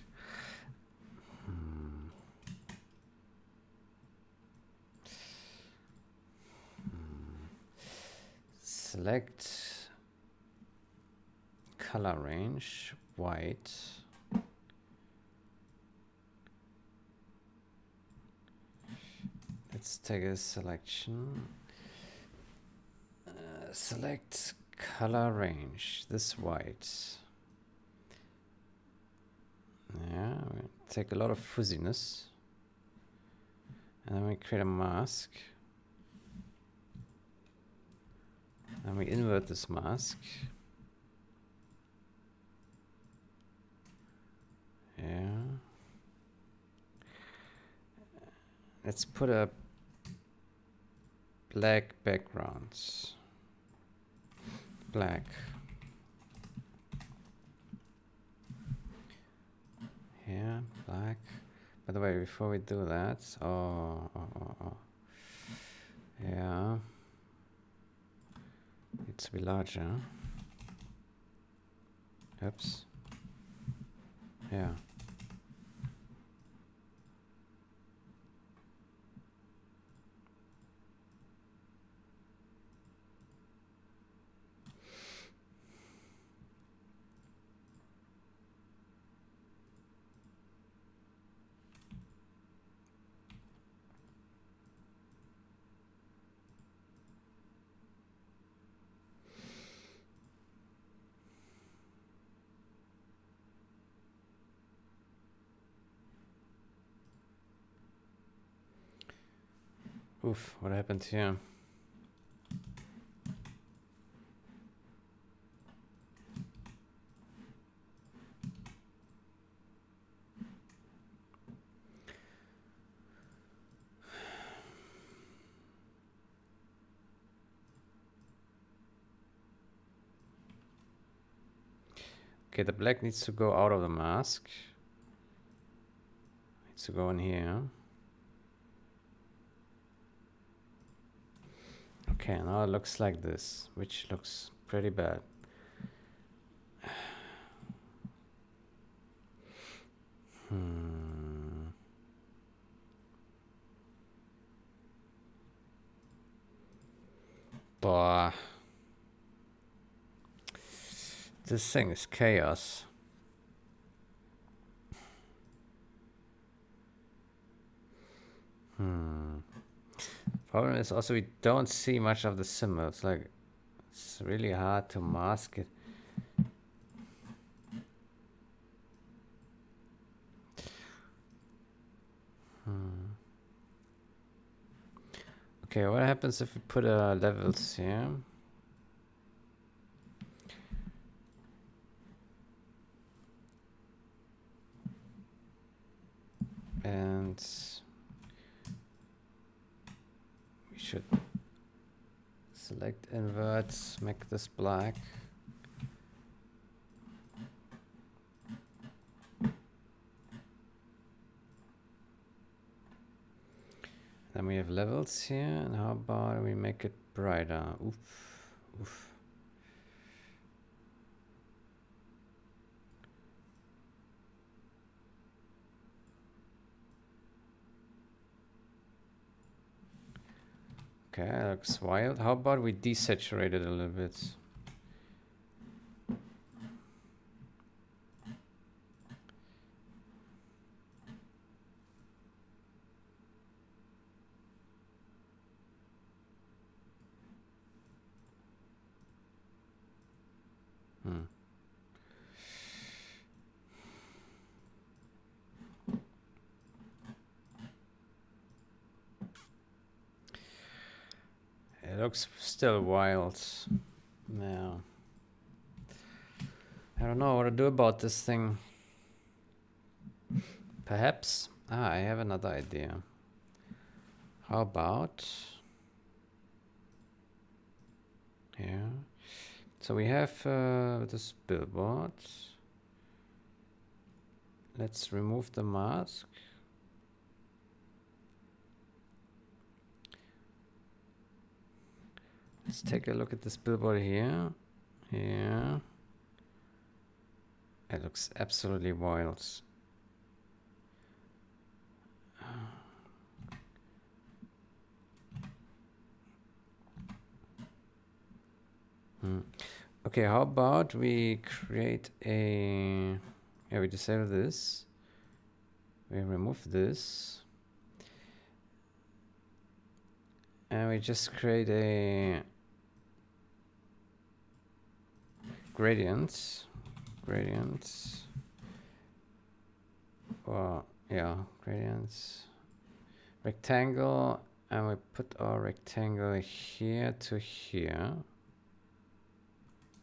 Select color range white let's take a selection. Uh, select color range this white. Yeah take a lot of fuzziness. And then we create a mask and we invert this mask. Yeah. Let's put a black background. Black. Yeah, black. By the way, before we do that, oh, oh, oh, oh. yeah needs to be larger. Oops. Yeah. Oof, what happened here? Okay, the black needs to go out of the mask. Needs to go in here. Okay, now it looks like this, which looks pretty bad. Hmm. Bah. This thing is chaos. Hmm. Problem is also we don't see much of the symbol. It's like it's really hard to mask it. Hmm. Okay, what happens if we put uh, levels here? And should select invert, make this black. Then we have levels here, and how about we make it brighter? Oof, oof. Okay, looks wild. How about we desaturate it a little bit? Looks still wild. Now, I don't know what to do about this thing. Perhaps, ah, I have another idea. How about here? So we have uh, this billboard. Let's remove the mask. Let's take a look at this billboard here. Here. It looks absolutely wild. Hmm. Okay, how about we create a... Yeah, we disable this. We remove this. And we just create a gradients, gradients, well, yeah, gradients, rectangle, and we put our rectangle here to here.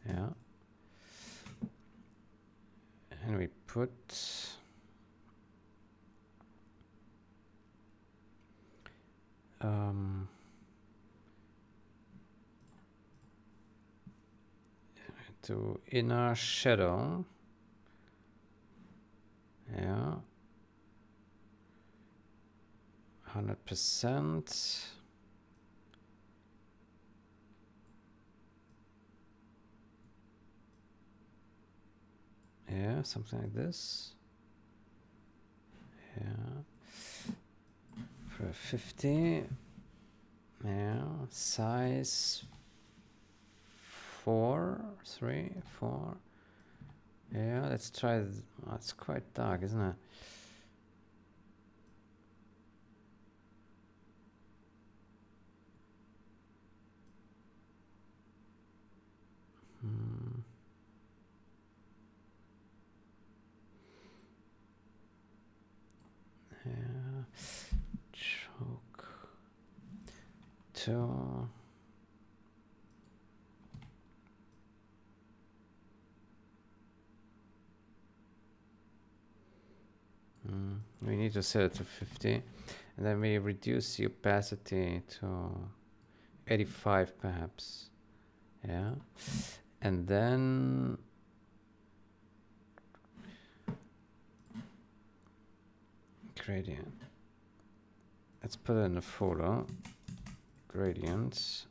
Yeah. And we put um, to inner shadow. Yeah. 100%. Yeah, something like this. Yeah. For 50. Yeah, size four, three, four. Yeah, let's try. Oh, it's quite dark, isn't it? Hmm. Yeah. Choke. Two. Mm, we need to set it to 50 and then we reduce the opacity to 85 perhaps. Yeah. And then gradient. Let's put it in a folder gradients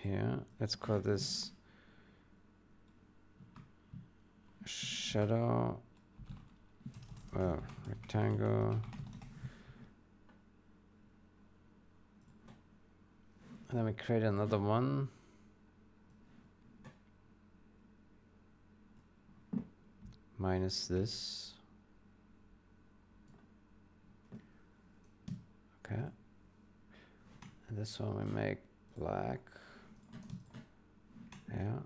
here. Let's call this shadow well, rectangle. And then we create another one. Minus this. Okay. And this one we make black. Yeah.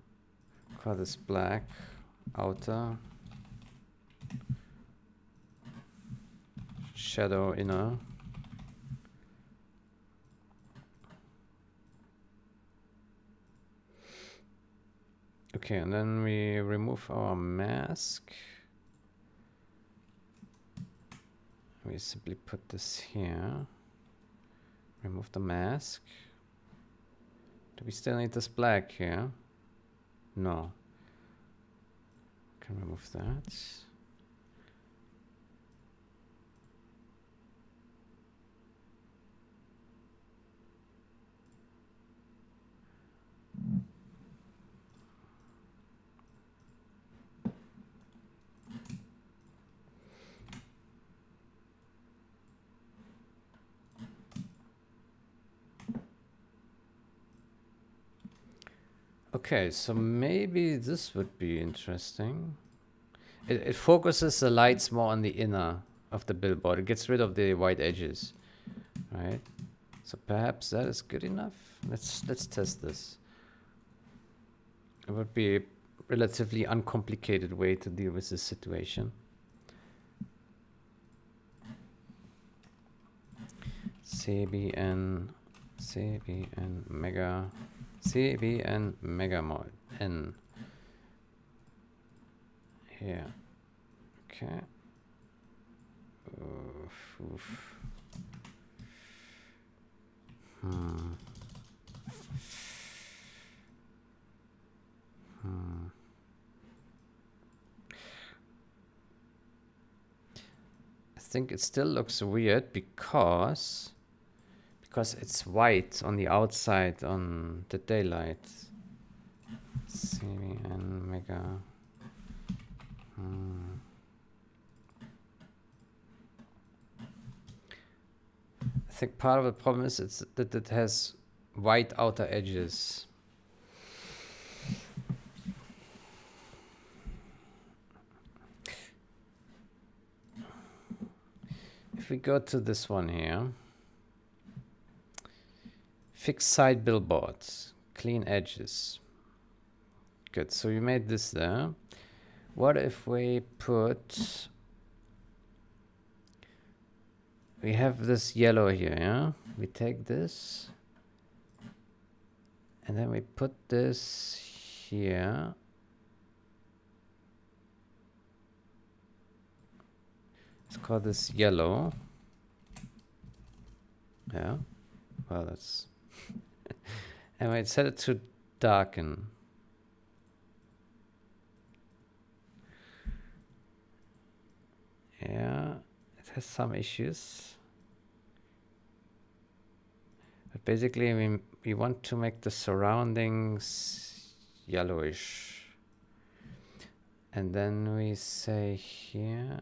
Call this black outer. Shadow inner. Okay, and then we remove our mask. We simply put this here. Remove the mask. Do we still need this black here? No. Can remove that. Okay, so maybe this would be interesting. It, it focuses the lights more on the inner of the billboard. It gets rid of the white edges, right? So perhaps that is good enough. Let's let's test this. It would be a relatively uncomplicated way to deal with this situation. CBN, CBN Mega CBN Mega Mall N. Here. Okay. Oof, oof. Hmm. Hmm. I think it still looks weird because because it's white on the outside on the daylight. CBN Mega. Hmm. I think part of the problem is it's that it has white outer edges. If we go to this one here, Fixed side billboards, clean edges. Good, so we made this there. What if we put, we have this yellow here, yeah? We take this, and then we put this here. Let's call this yellow. Yeah. well, that's... and we set it to darken. Yeah, it has some issues. But basically, we, we want to make the surroundings yellowish. And then we say here,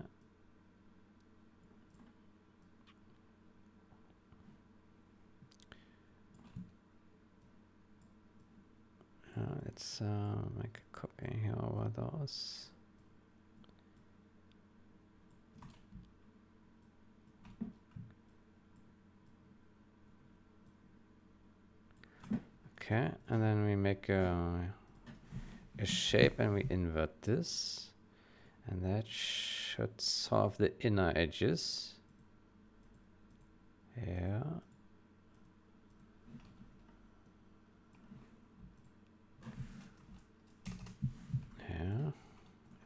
uh, let's uh, make a copy here of those. Okay, and then we make a, a shape and we invert this. And that should solve the inner edges. Yeah.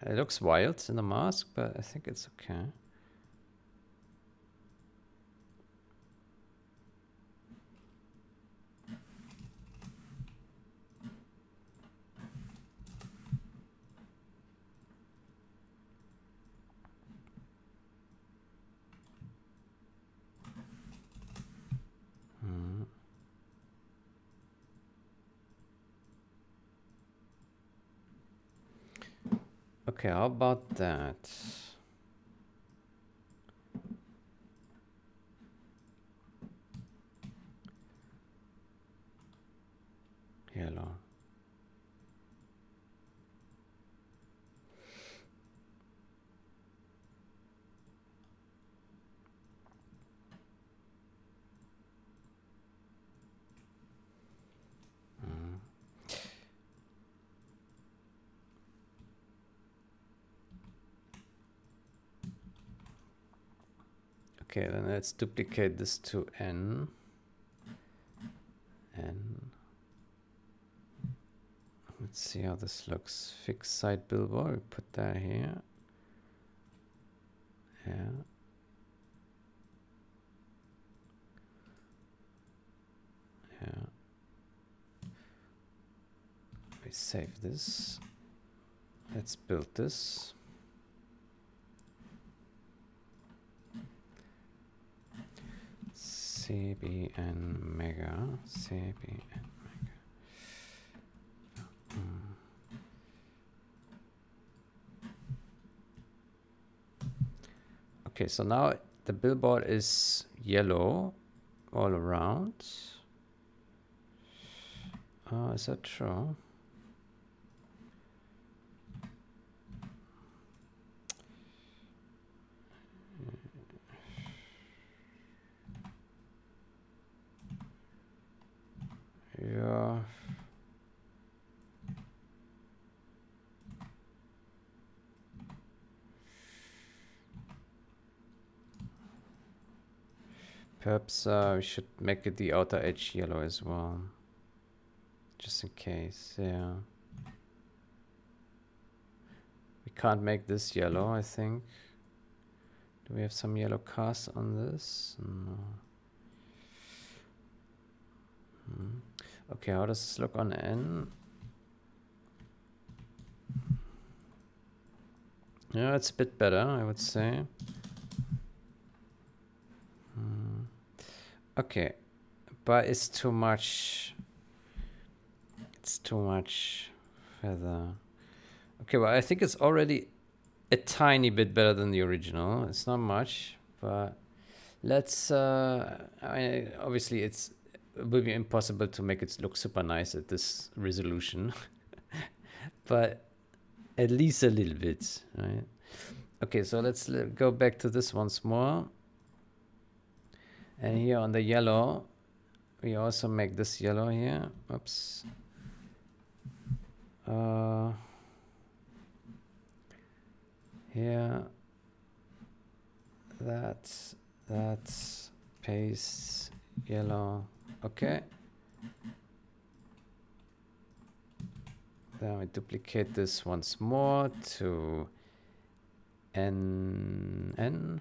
It looks wild in the mask, but I think it's okay. Okay, how about that? Yellow. Okay, then let's duplicate this to n. n. Let's see how this looks. Fixed site billboard, we put that here. Yeah. Yeah. We save this. Let's build this. CBN Mega, CBN Mega. Hmm. Okay, so now the billboard is yellow all around. Oh, is that true? Yeah. Perhaps uh, we should make it the outer edge yellow as well. Just in case, yeah. We can't make this yellow, I think. Do we have some yellow cast on this? No. Hmm. Okay, how does this look on N? Yeah, it's a bit better, I would say. Hmm. Okay, but it's too much. It's too much feather. Okay, well, I think it's already a tiny bit better than the original. It's not much, but let's. Uh, I mean, obviously, it's it will be impossible to make it look super nice at this resolution. But at least a little bit right? Okay so let's go back to this once more. And here on the yellow we also make this yellow here. Oops. Uh, here. That's that's paste yellow Okay. Then we duplicate this once more to n n.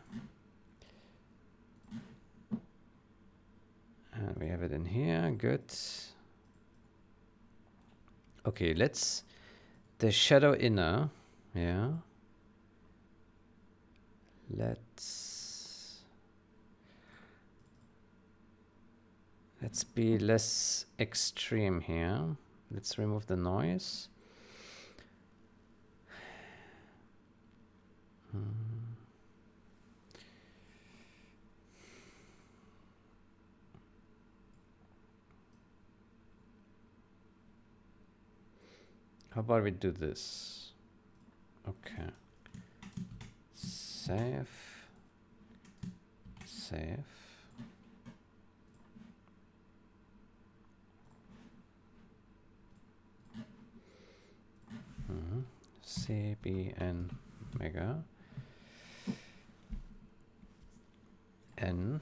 And we have it in here, good. Okay, let's the shadow inner. Yeah. Let's let's be less extreme here. Let's remove the noise. Hmm. How about we do this? Okay. Save. Save. -hmm. CBN mega N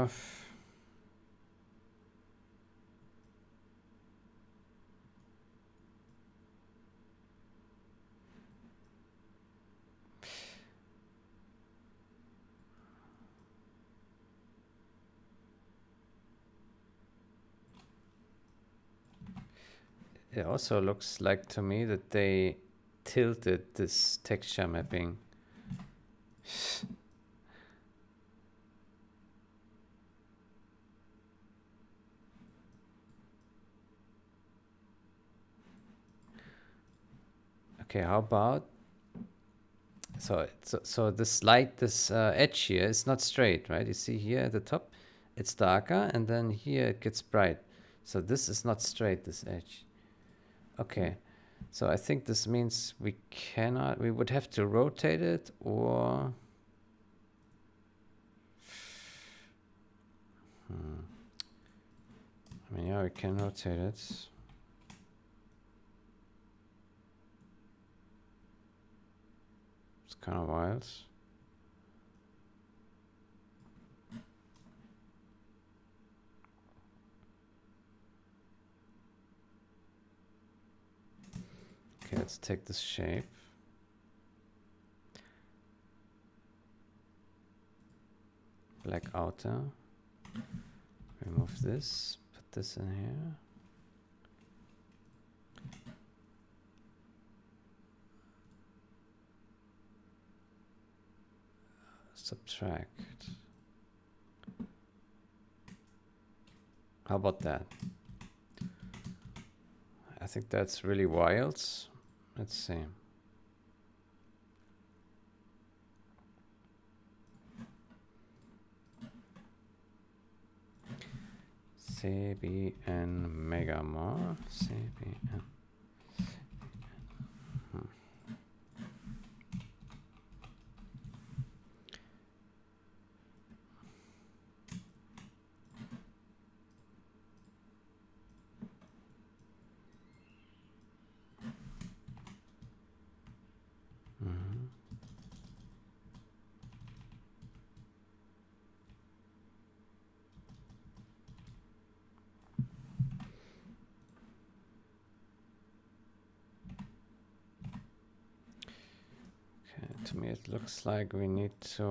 off. It also looks like to me that they tilted this texture mapping. Okay, how about so so, so this light this uh, edge here is not straight, right? You see here at the top, it's darker, and then here it gets bright. So this is not straight, this edge. Okay, so I think this means we cannot. We would have to rotate it, or hmm. I mean, yeah, we can rotate it. It's kind of wild. Okay, let's take this shape. Black outer. Remove this, put this in here. subtract. How about that? I think that's really wild. Let's see. CBN Mega Mall. CBN. Looks like we need to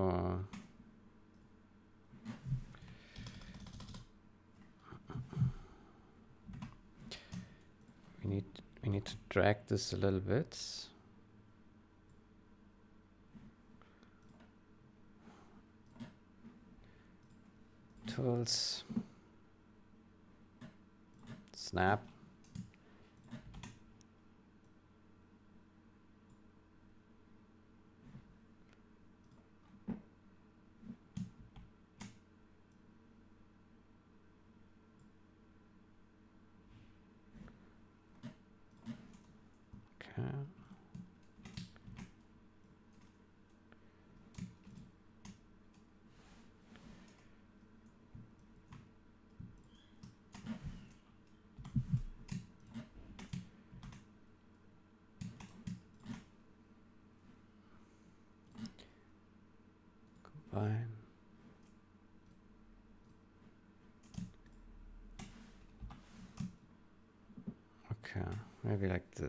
we need we need to drag this a little bit. Tools. Snap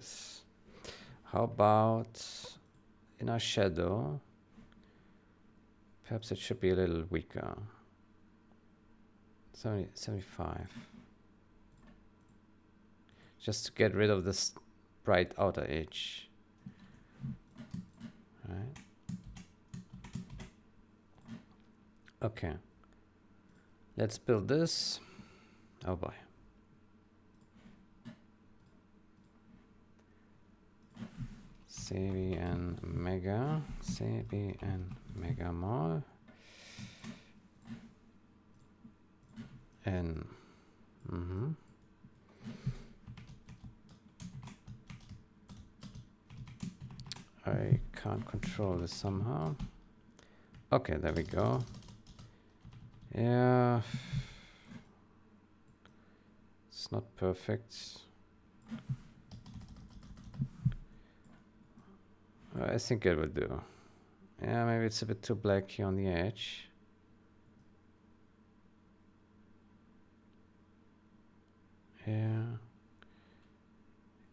this. How about in our shadow? Perhaps it should be a little weaker. 70, 75. Just to get rid of this bright outer edge. Right. Okay. Let's build this. Oh boy. CBN Mega, CBN Mega Mall, N. Mm -hmm. I can't control this somehow. Okay, there we go. Yeah. It's not perfect. I think it will do. Yeah, maybe it's a bit too black here on the edge. Yeah.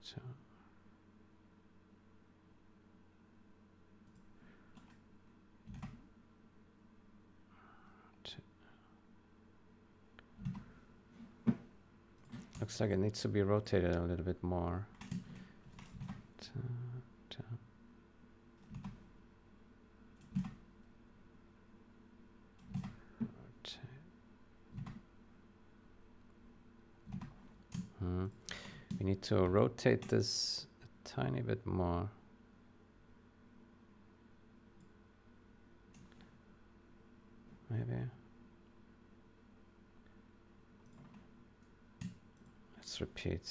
So. Looks like it needs to be rotated a little bit more. Hmm. We need to rotate this a tiny bit more. Maybe. Let's repeat.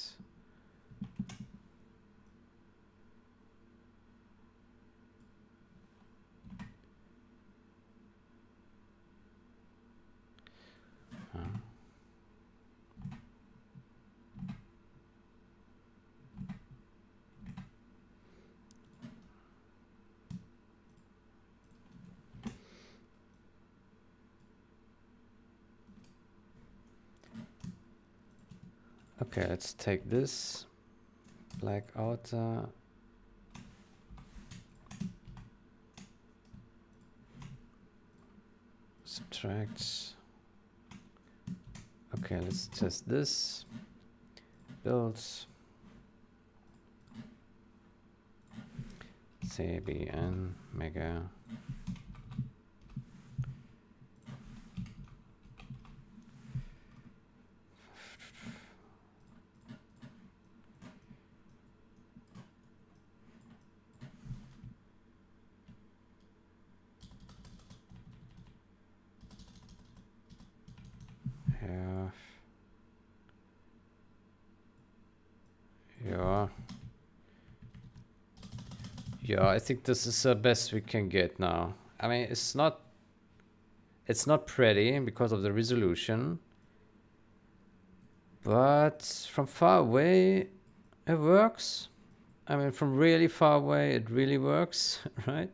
Okay, let's take this. Black outer subtract. Okay let's test this. Build cbn mega Yeah, I think this is the best we can get now. I mean, it's not it's not pretty because of the resolution. But from far away it works. I mean, from really far away it really works, right?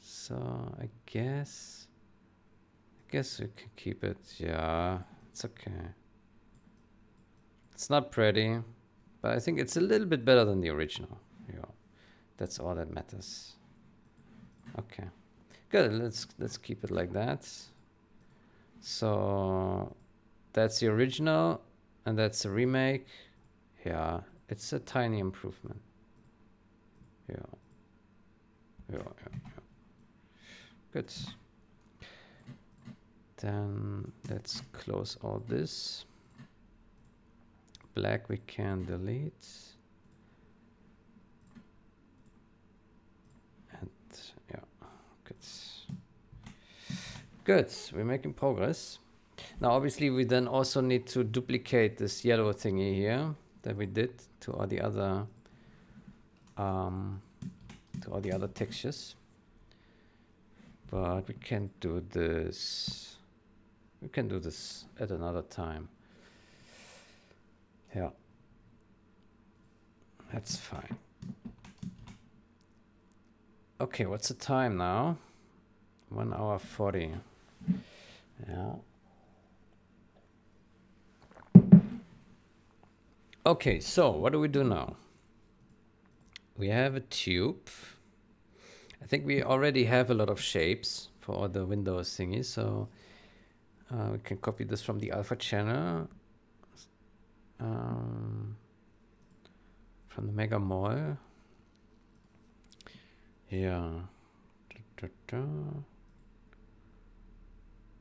So, I guess I guess we can keep it. Yeah, it's okay. It's not pretty, but I think it's a little bit better than the original. Yeah. That's all that matters. Okay, good. Let's let's keep it like that. So that's the original, and that's the remake. Yeah, it's a tiny improvement. Yeah. Yeah, yeah, yeah. Good. Then let's close all this. Black we can delete. Good, we're making progress. Now, obviously, we then also need to duplicate this yellow thingy here that we did to all the other um, to all the other textures. But we can do this. We can do this at another time. Yeah, that's fine. Okay, what's the time now? One hour 40. Yeah. Okay, so what do we do now? We have a tube. I think we already have a lot of shapes for all the Windows thingies, so uh, we can copy this from the alpha channel. Um, from the Mega Mall. Yeah. Da, da, da.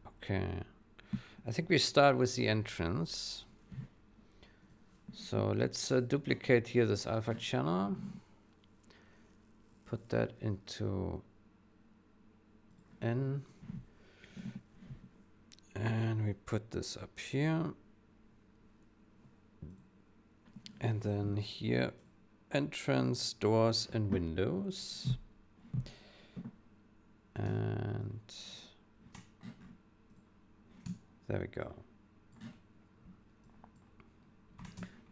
Okay. I think we start with the entrance. So let's uh, duplicate here this alpha channel. Put that into N. And we put this up here. And then here, entrance, doors, and windows. And there we go.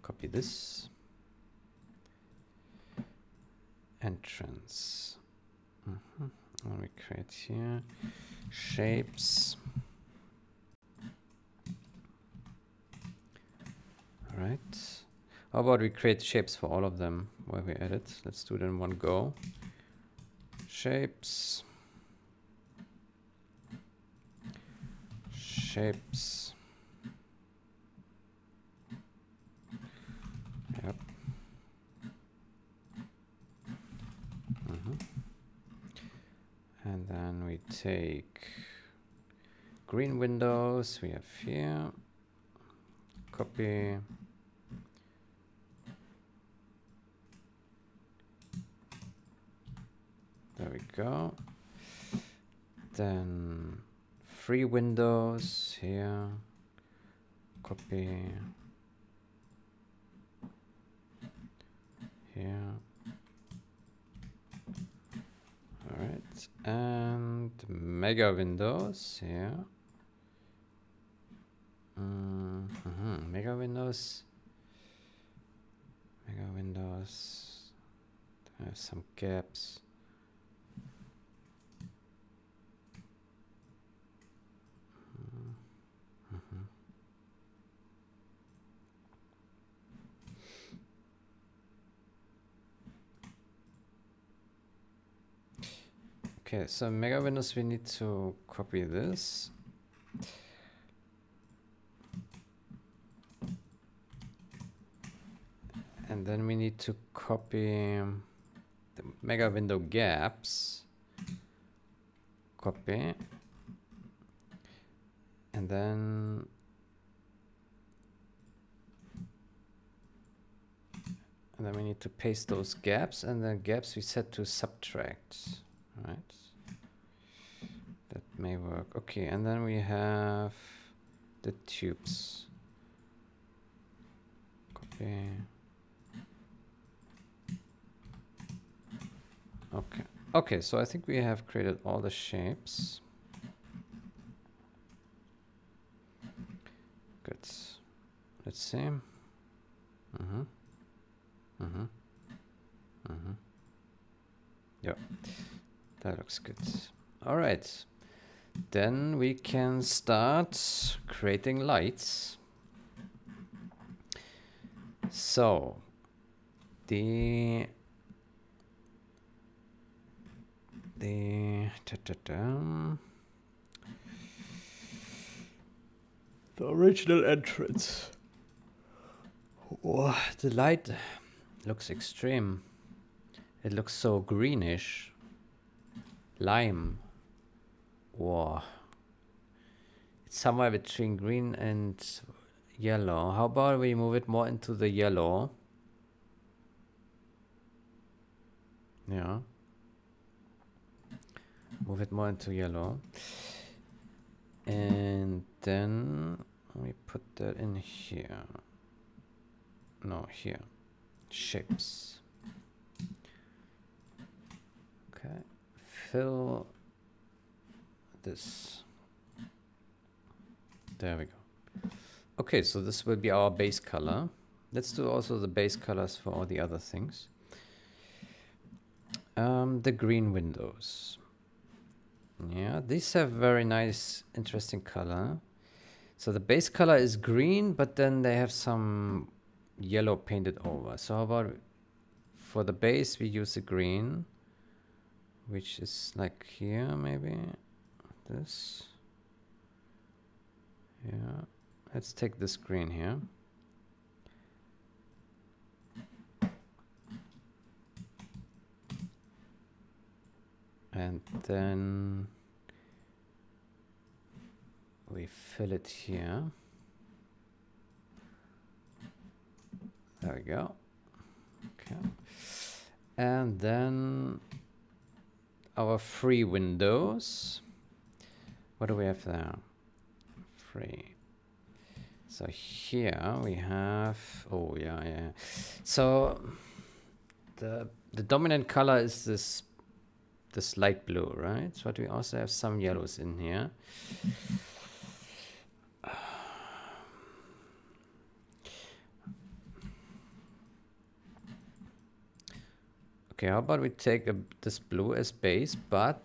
Copy this. Entrance. Mm -hmm. And we create here shapes. All right. How about we create shapes for all of them where we edit? Let's do it in one go. Shapes. Shapes. Yep. Mm -hmm. And then we take green windows we have here. Copy. There we go. Then free windows here. Copy. Here. All right, and mega windows here. Mm -hmm. Mega windows. Mega windows. Some gaps. Okay, so Mega Windows, we need to copy this. And then we need to copy the Mega Window gaps. Copy. And then and then we need to paste those gaps and the gaps we set to subtract right. That may work. Okay and then we have the tubes. Copy. Okay. Okay so I think we have created all the shapes. Good. Let's see. Mm-hmm. Mm-hmm. Mm-hmm. Yep that looks good. All right. Then we can start creating lights. So the the da, da, da, the original entrance. Oh, the light looks extreme. It looks so greenish. Lime. Wow. It's somewhere between green and yellow. How about we move it more into the yellow? Yeah. Move it more into yellow. And then we put that in here. No, here. Shapes. Okay fill this. There we go. Okay, so this will be our base color. Let's do also the base colors for all the other things. Um, the green windows. Yeah, these have very nice, interesting color. So the base color is green, but then they have some yellow painted over. So how about for the base we use a green, which is like here maybe, this. Yeah, let's take this green here. And then we fill it here. There we go. Okay. And then our free windows. What do we have there? Free. So here we have, oh yeah, yeah. So the the dominant color is this this light blue, right? But we also have some yellows in here. Okay, how about we take a, this blue as base, but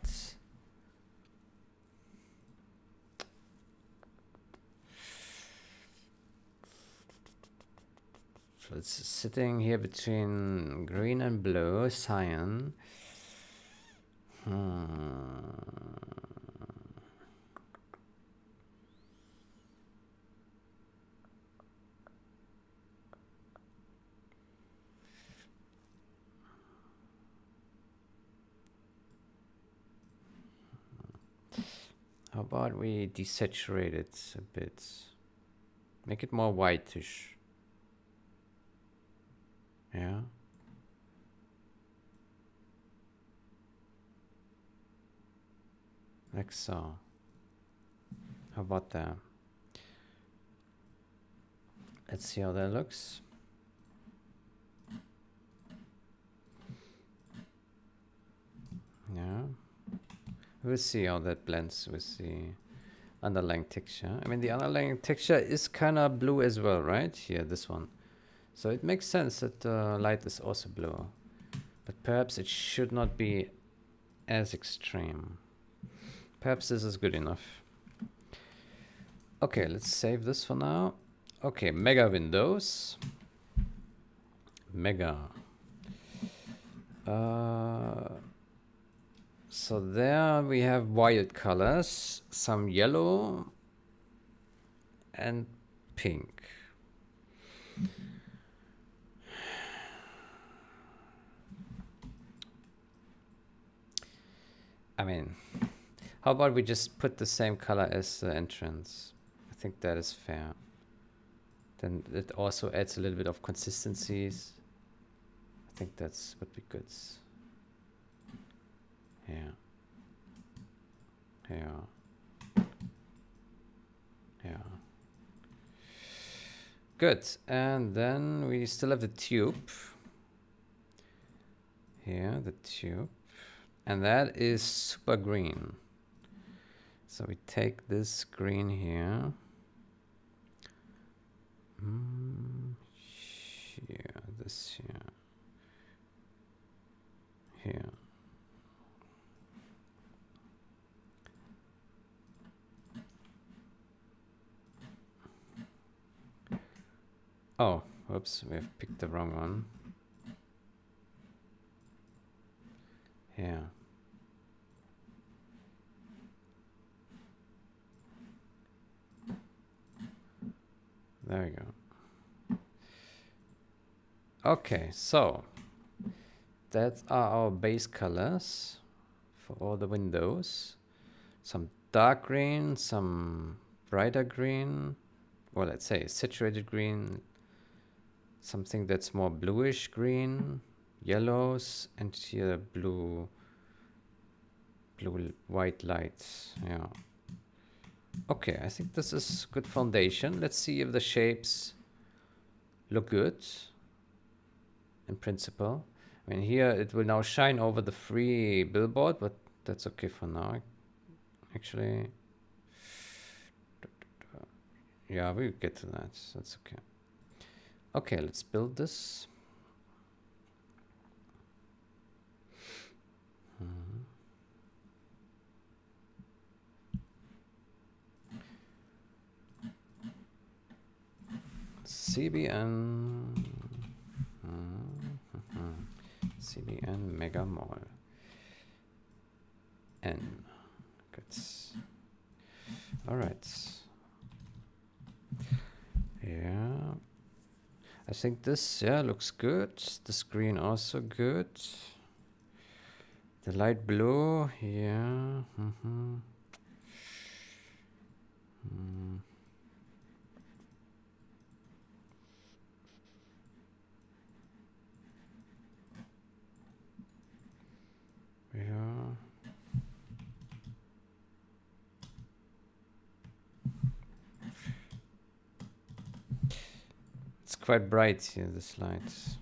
so it's sitting here between green and blue, cyan. Hmm. How about we desaturate it a bit? Make it more whitish. Yeah. Like so. How about that? Let's see how that looks. Yeah. We'll see how that blends with the underlying texture. I mean, the underlying texture is kind of blue as well, right? Here, this one. So it makes sense that the light is also blue. But perhaps it should not be as extreme. Perhaps this is good enough. Okay, let's save this for now. Okay, mega windows. Mega. Uh, so there we have wild colors, some yellow and pink. I mean, how about we just put the same color as the entrance? I think that is fair. Then it also adds a little bit of consistencies. I think that's would be good. Yeah. Yeah. Yeah. Good. And then we still have the tube. Here, the tube. And that is super green. So we take this green here. Mm, here, this here. Here. Oh, whoops, we have picked the wrong one. Yeah. There we go. Okay, so that are our base colors for all the windows. Some dark green, some brighter green, or let's say saturated green, something that's more bluish green, yellows, and here blue, blue white lights. Yeah. Okay, I think this is good foundation. Let's see if the shapes look good in principle. I mean, here it will now shine over the free billboard, but that's okay for now. Actually, yeah, we'll get to that. That's okay. Okay, let's build this. CBN CBN Mega Mall. N. Good. All right. Yeah. I think this, yeah, looks good. The screen also good. The light blue, yeah. Mm -hmm. mm. Quite bright here, the lights.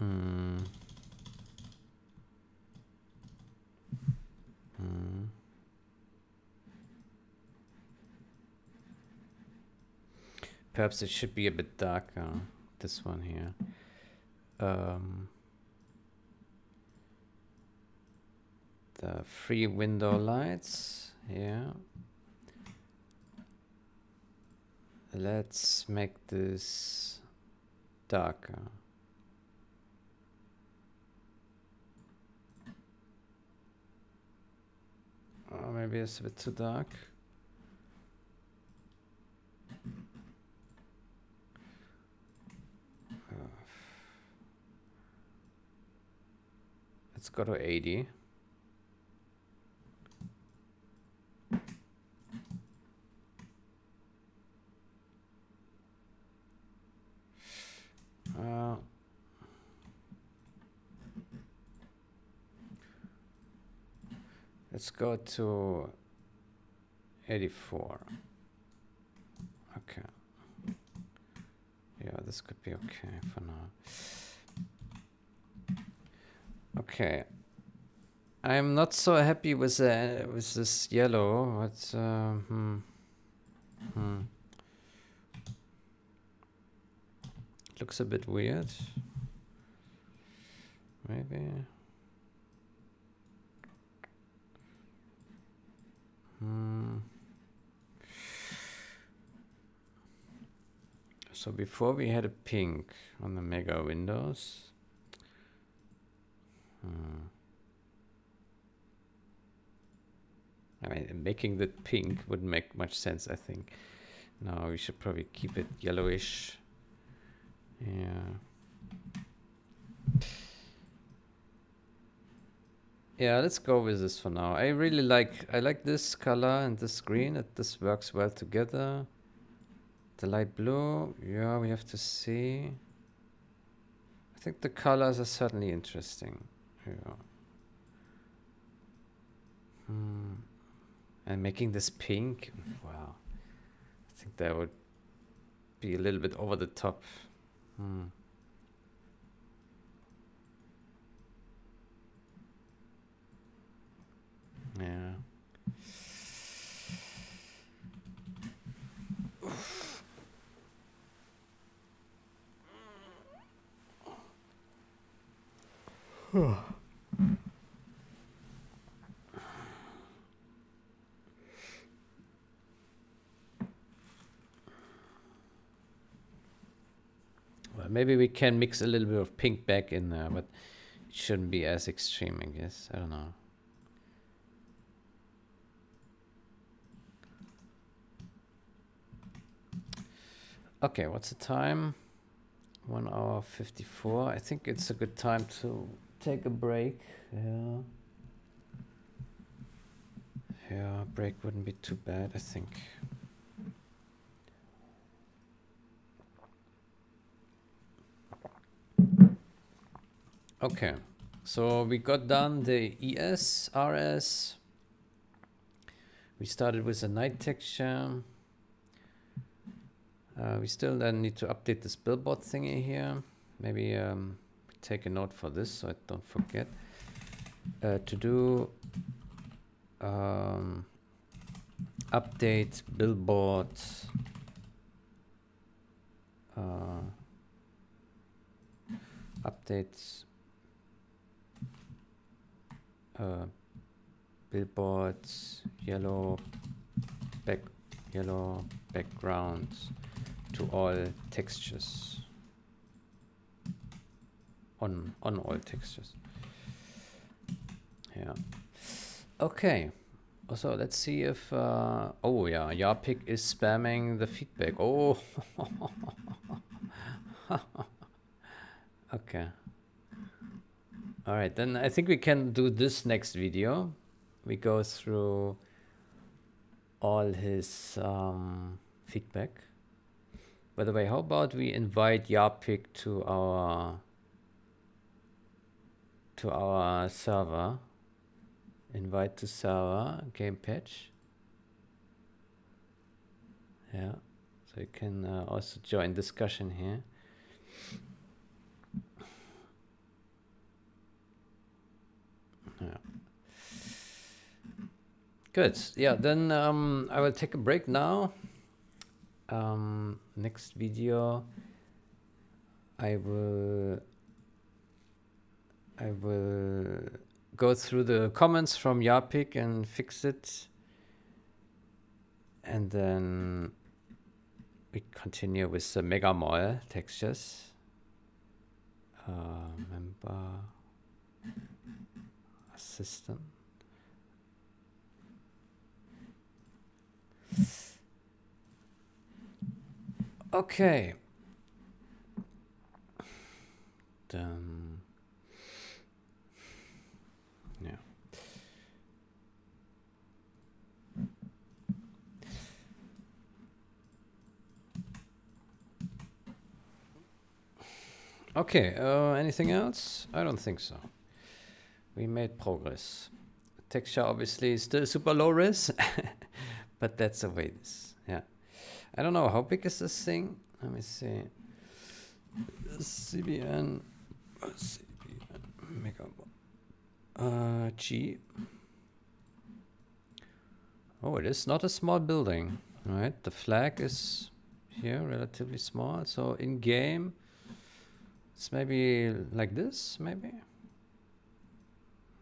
Mm. Mm. Perhaps it should be a bit darker, this one here. Um, the free window lights, yeah. Let's make this darker. Oh, maybe it's a bit too dark. Let's go to 80. Let's go to 84. Okay. Yeah, this could be okay for now. Okay. I'm not so happy with uh, with this yellow, but uh, hmm. Hmm. Looks a bit weird. Maybe. So before we had a pink on the mega windows. Hmm. I mean, making that pink wouldn't make much sense, I think. No, we should probably keep it yellowish. Yeah. Yeah, let's go with this for now. I really like I like this color and this green. It this works well together. The light blue, yeah, we have to see. I think the colors are certainly interesting. Yeah. Hmm. And making this pink, wow. I think that would be a little bit over the top. Hmm. Yeah. Well, maybe we can mix a little bit of pink back in there, but it shouldn't be as extreme, I guess. I don't know. Okay, what's the time? One hour 54. I think it's a good time to take a break. Yeah. Yeah, break wouldn't be too bad, I think. Okay, so we got done the ES, RS. We started with a night texture. Uh, we still then need to update this billboard thingy here. Maybe um, take a note for this so I don't forget. Uh, to do um, update billboard uh, updates uh, billboards yellow back yellow background to all textures on on all textures. Yeah. Okay. Also, let's see if uh, oh yeah, Yarpik is spamming the feedback. Oh. okay. All right, then I think we can do this next video. We go through all his um, feedback. By the way, how about we invite Yarpik to our to our server? Invite to server game patch. Yeah, so you can uh, also join discussion here. Yeah. Good. Yeah, then um, I will take a break now. Um, next video, I will I will go through the comments from Yarpik and fix it. And then we continue with the Mega Mall textures. Uh, member assistant. Okay. Then, yeah. Okay, uh, anything else? I don't think so. We made progress. Texture obviously is still super low res, but that's the way it is. Yeah. I don't know, how big is this thing? Let me see. CBN, CBN mega, uh, G. Oh, it is not a small building, right? The flag is here, relatively small. So in game, it's maybe like this, maybe.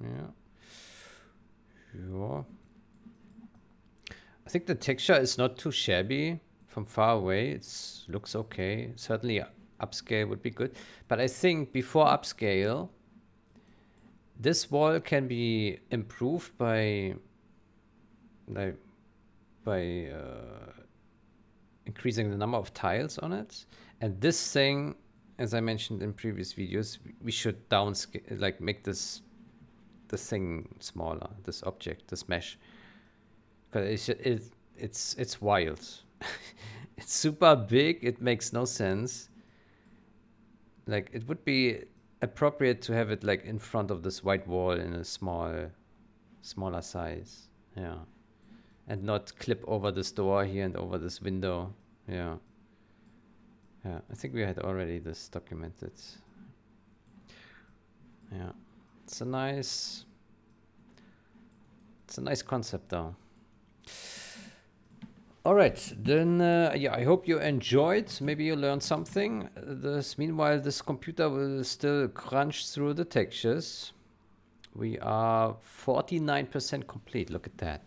Yeah. Sure. I think the texture is not too shabby from far away. It looks okay. Certainly upscale would be good. But I think before upscale, this wall can be improved by like by uh, increasing the number of tiles on it. And this thing, as I mentioned in previous videos, we should downscale, like make this the thing smaller, this object, this mesh. Because it's, it, it's, it's wild. it's super big. It makes no sense. Like it would be appropriate to have it like in front of this white wall in a small, smaller size. Yeah. And not clip over this door here and over this window. Yeah. Yeah, I think we had already this documented. Yeah. It's a nice, it's a nice concept though. All right, then uh, yeah, I hope you enjoyed. Maybe you learned something. This meanwhile, this computer will still crunch through the textures. We are 49% complete. Look at that.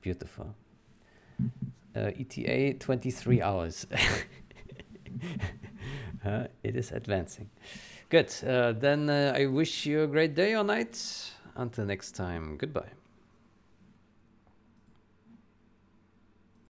Beautiful. Uh, ETA 23 hours. uh, it is advancing. Good. Uh, then uh, I wish you a great day or night. Until next time, goodbye.